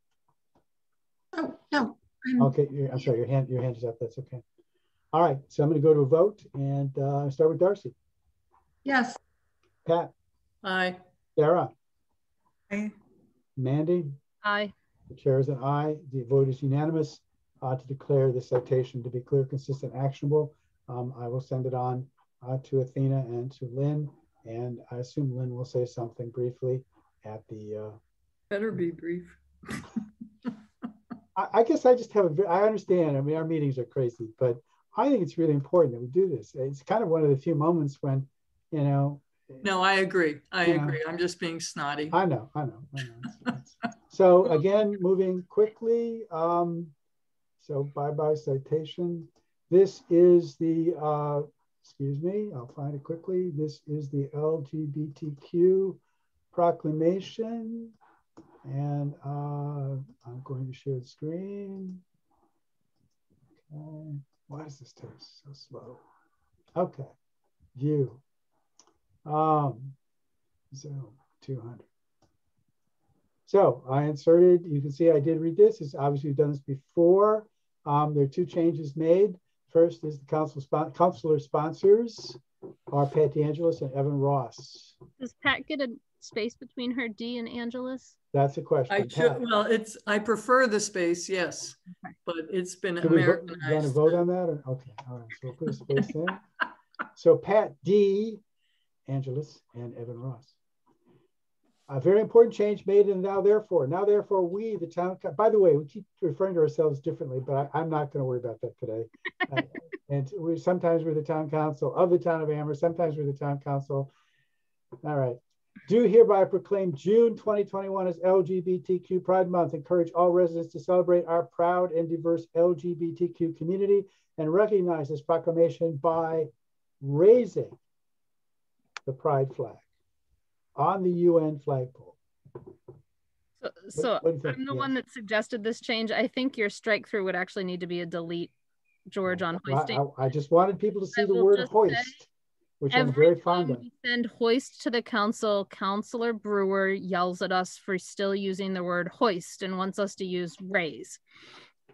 Oh no. I'm... Okay, I'm sorry. Your hand, your hand is up. That's okay. All right. So I'm going to go to a vote and uh, start with Darcy. Yes. Pat. Aye. Sarah. Aye. Mandy? Aye. The chair is an aye. The vote is unanimous uh, to declare the citation to be clear, consistent, actionable. Um, I will send it on uh, to Athena and to Lynn, and I assume Lynn will say something briefly at the. Uh, Better be brief. I, I, guess I just have a. I understand. I mean, our meetings are crazy, but I think it's really important that we do this. It's kind of one of the few moments when, you know, no, I agree. I agree. I'm just being snotty. I know. I know. I know. so again, moving quickly. Um, so bye-bye citation. This is the, uh, excuse me, I'll find it quickly. This is the LGBTQ proclamation. And uh, I'm going to share the screen. Okay. Why does this take so slow? Okay. View. Um, so 200. So I inserted, you can see I did read this. It's obviously we've done this before. Um, there are two changes made. First is the council spon councilor sponsors are Pat DeAngelis and Evan Ross. Does Pat get a space between her D and Angelis? That's a question. I should, well, it's I prefer the space, yes, okay. but it's been Should Americanized. We want to vote on that? Or? Okay, all right. So we'll put a space in. So Pat D Angelis, and Evan Ross. A very important change made in now therefore. Now therefore we, the town, by the way, we keep referring to ourselves differently, but I, am not going to worry about that today. uh, and we sometimes we're the town council of the town of Amherst, sometimes we're the town council. All right. Do hereby proclaim June 2021 as LGBTQ Pride Month. Encourage all residents to celebrate our proud and diverse LGBTQ community and recognize this proclamation by raising the pride flag on the UN flagpole. So, so what, what I'm the one that suggested this change. I think your strike through would actually need to be a delete, George, oh, on hoisting. I, I just wanted people to see I the word hoist, say, which I'm very fond of. We send hoist to the council. Councillor Brewer yells at us for still using the word hoist and wants us to use raise.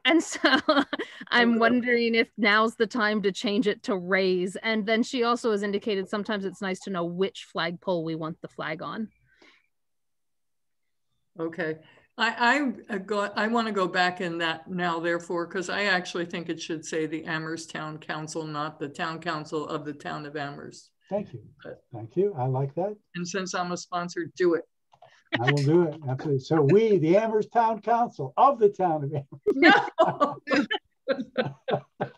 And so I'm wondering if now's the time to change it to raise. And then she also has indicated sometimes it's nice to know which flagpole we want the flag on. Okay. I, I uh, go, I want to go back in that now, therefore, because I actually think it should say the Amherst Town Council, not the Town Council of the Town of Amherst. Thank you. But, Thank you. I like that. And since I'm a sponsor, do it. I will do it. Absolutely. So we, the Amherst Town Council of the town of Amherst. No.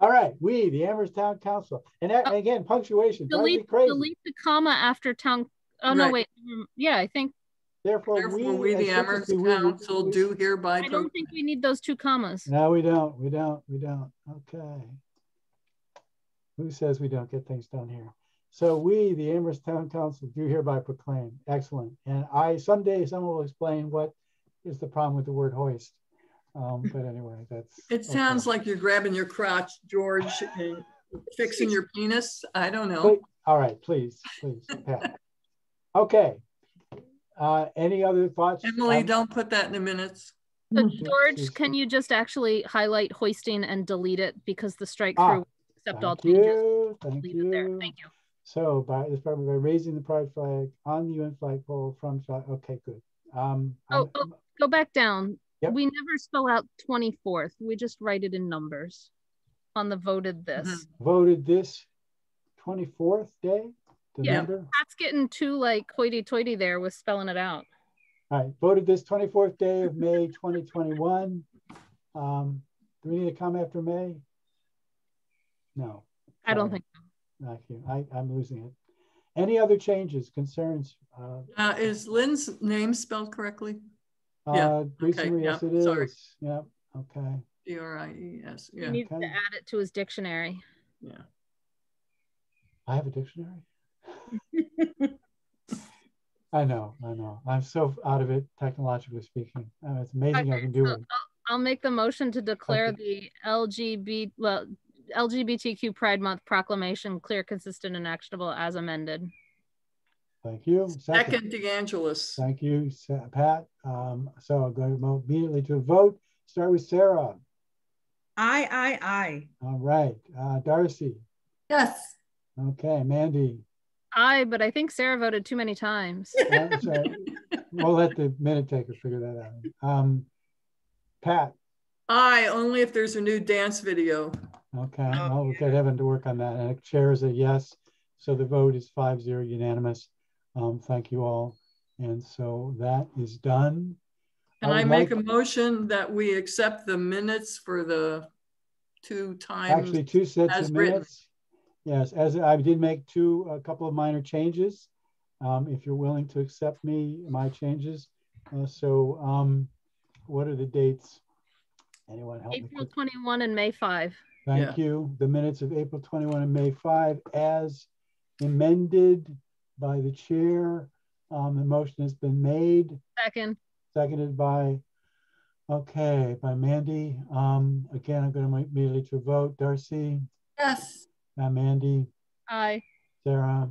All right, we, the Amherst Town Council. And that, oh, again, punctuation. Delete, delete the comma after town. Oh, right. no, wait. Yeah, I think. Therefore, Therefore, we, the Amherst typically, we- we- Council, do hereby. I don't think we need those two commas. No, we don't. We don't. We don't. Okay. Who says we don't get things done here? So we, the Amherst Town Council, do hereby proclaim. Excellent. And I someday someone will explain what is the problem with the word hoist. Um, but anyway, that's. It sounds like you're grabbing your crotch, George, and fixing your penis. I don't know. Wait, All right, please, please, Pat. Okay. Uh, any other thoughts? Emily, Um, don't put that in the minutes. So Mhm. George, can you just actually highlight hoisting and delete it because the strike Ah, through accept all Thank changes. you. Thank Leave it there. you. Thank you. So by this probably by raising the pride flag on the UN flagpole from flag. Okay, good. Um, Oh, I'm- Go back down. Yep. We never spell out 24th. We just write it in numbers on the voted this. Mm-hmm. voted this 24th day, Yeah. December. Pat's getting too like hoity toity there with spelling it out. All right, voted this 24th day of May 2021. Um, do we need to come after May? No. I don't Sorry. think Thank you. I, I'm losing it. Any other changes, concerns? Uh, Uh, is Lynn's name spelled correctly? Yeah, uh, recently, yeah, yes, it is. sorry. Yep. Okay. D R I E S. he Yeah. needs to add it to his dictionary. Yeah. I have a dictionary. I know. I know. I'm so out of it, technologically speaking. Uh, it's amazing I can do so it. I'll make the motion to declare the LGBT well LGBTQ Pride Month proclamation clear, consistent, and actionable as amended. Thank you. Second, DeAngelis. Thank you, Pat. Um, so I'll go immediately to a vote. Start with Sarah. Aye, aye, aye. All right. Uh, Darcy. Yes. Okay. Mandy. Aye, but I think Sarah voted too many times. Uh, sorry. we'll let the minute taker figure that out. Um, Pat. Aye, only if there's a new dance video. Okay. Oh, Well, we'll get Evan to work on that. And the chair is a yes. So the vote is 5 0 unanimous. Um, thank you all. And so that is done. Can I I make like- a motion that we accept the minutes for the two times? Actually, two sets as of written. minutes. Yes, as I did make two, a couple of minor changes. Um, if you're willing to accept me, my changes. Uh, so um, what are the dates? Anyone help? April quick? 21 and May 5. Thank you. The minutes of April 21 and May 5 as amended by the chair. Um, the motion has been made, Second. seconded by, okay, by Mandy. Um, again, I'm going to immediately to vote. Darcy, Yes. uh, Mandy, Aye. Sarah,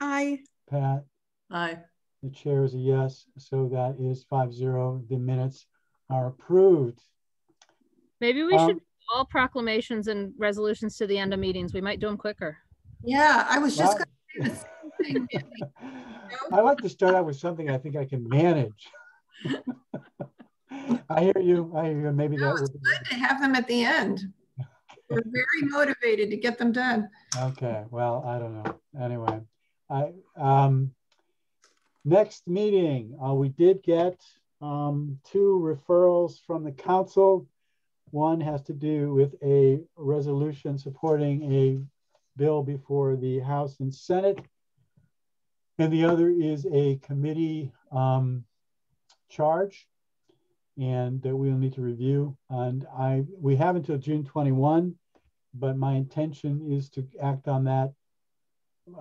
Aye. Pat, Aye. the chair is a yes. So that is 5 0. The minutes are approved. Maybe we Um, should do all proclamations and resolutions to the end of meetings. We might do them quicker. Yeah, I was just going to say the same thing. I like to start out with something I think I can manage. I hear you. I hear you. Maybe No, that it's will be. good to have them at the end. We're very motivated to get them done. Okay, well, I don't know. Anyway, I um next meeting, uh, we did get um two referrals from the council. One has to do with a resolution supporting a bill before the House and Senate. And the other is a committee um charge and that we'll need to review. And I we have until June 21 but my intention is to act on that.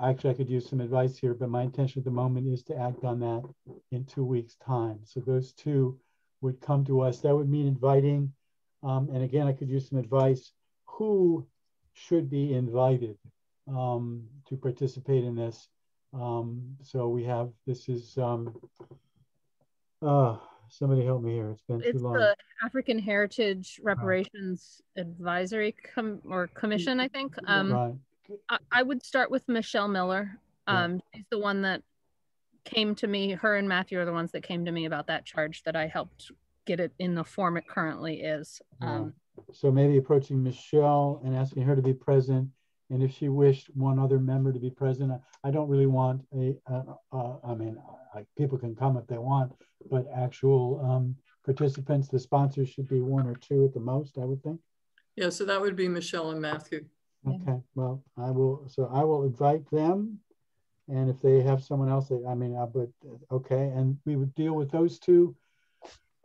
Actually, I could use some advice here, but my intention at the moment is to act on that in two weeks' time. So those two would come to us. That would mean inviting, um, and again, I could use some advice. Who should be invited um, to participate in this? Um, so we have this is um, uh, somebody help me here. It's been too It's long. the African Heritage Reparations Advisory Com- or Commission, I think. Um, right. I, I would start with Michelle Miller. Um, she's the one that came to me. Her and Matthew are the ones that came to me about that charge that I helped get it in the form it currently is. Um, So maybe approaching Michelle and asking her to be present. And if she wished one other member to be present, I- I don't really want a, uh, uh, I mean, I, people can come if they want, but actual um, participants, the sponsors should be one or two at the most, I would think. Yeah, so that would be Michelle and Matthew. Okay, well, I will, so I will invite them And if they have someone else, they, I mean, uh, but okay, and we would deal with those two.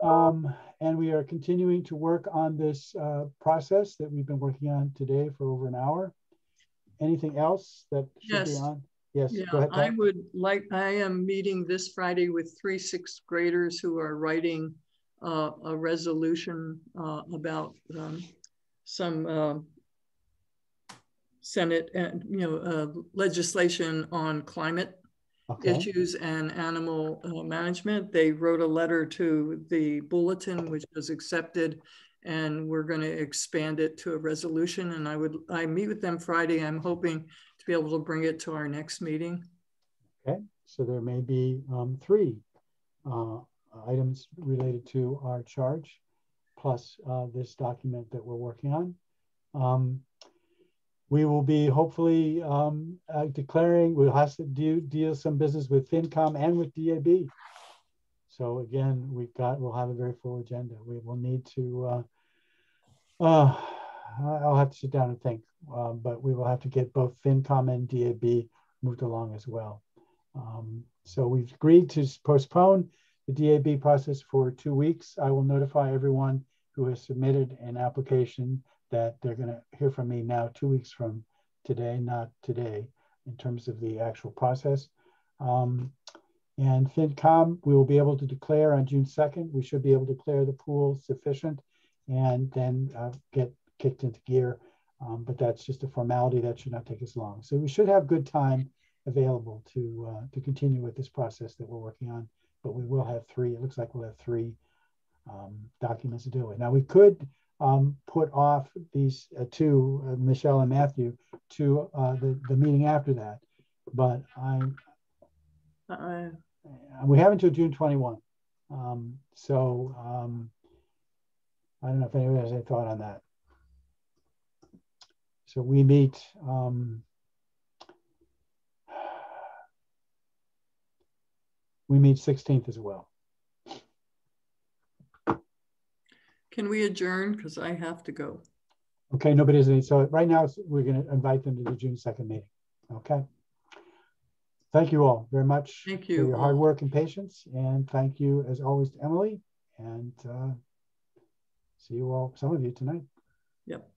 Um, and we are continuing to work on this uh, process that we've been working on today for over an hour. Anything else that should Yes. be on? Yes, Yeah, go ahead. I would like, I am meeting this Friday with three sixth graders who are writing uh, a resolution uh, about um, some uh, Senate and, you know, uh, legislation on climate Okay, issues and animal uh, management. They wrote a letter to the bulletin, which was accepted, and we're going to expand it to a resolution. And I would, I meet with them Friday. I'm hoping to be able to bring it to our next meeting. okay. So there may be um, three uh, items related to our charge, plus uh, this document that we're working on. Um, we will be hopefully um, uh, declaring, we'll have to do deal some business with FinCom and with DAB. So again, we've got, we'll have a very full agenda. We will need to, uh, uh, I'll have to sit down and think, uh, but we will have to get both FinCom and DAB moved along as well. Um, so we've agreed to postpone the DAB process for two weeks. I will notify everyone who has submitted an application that they're going to hear from me now two weeks from today, not today, in terms of the actual process. Um, and FinCom, we will be able to declare on June 2nd. We should be able to declare the pool sufficient and then uh, get kicked into gear. Um, but that's just a formality that should not take as long. So we should have good time available to uh, to continue with this process that we're working on. But we will have three. It looks like we'll have three um, documents to deal with. Now we could um, put off these uh, two, uh, Michelle and Matthew, to uh, the the meeting after that. But I'm we have until June 21. Um, so um, I don't know if anyone has any thought on that. So we meet. Um, we meet 16th as well. Can we adjourn? Because I have to go. Okay, nobody has any. So right now we're going to invite them to the June 2nd meeting. Okay. Thank you all very much Thank you. for you your hard work and patience. And thank you, as always, to Emily. And uh, see you all, some of you tonight. Yep.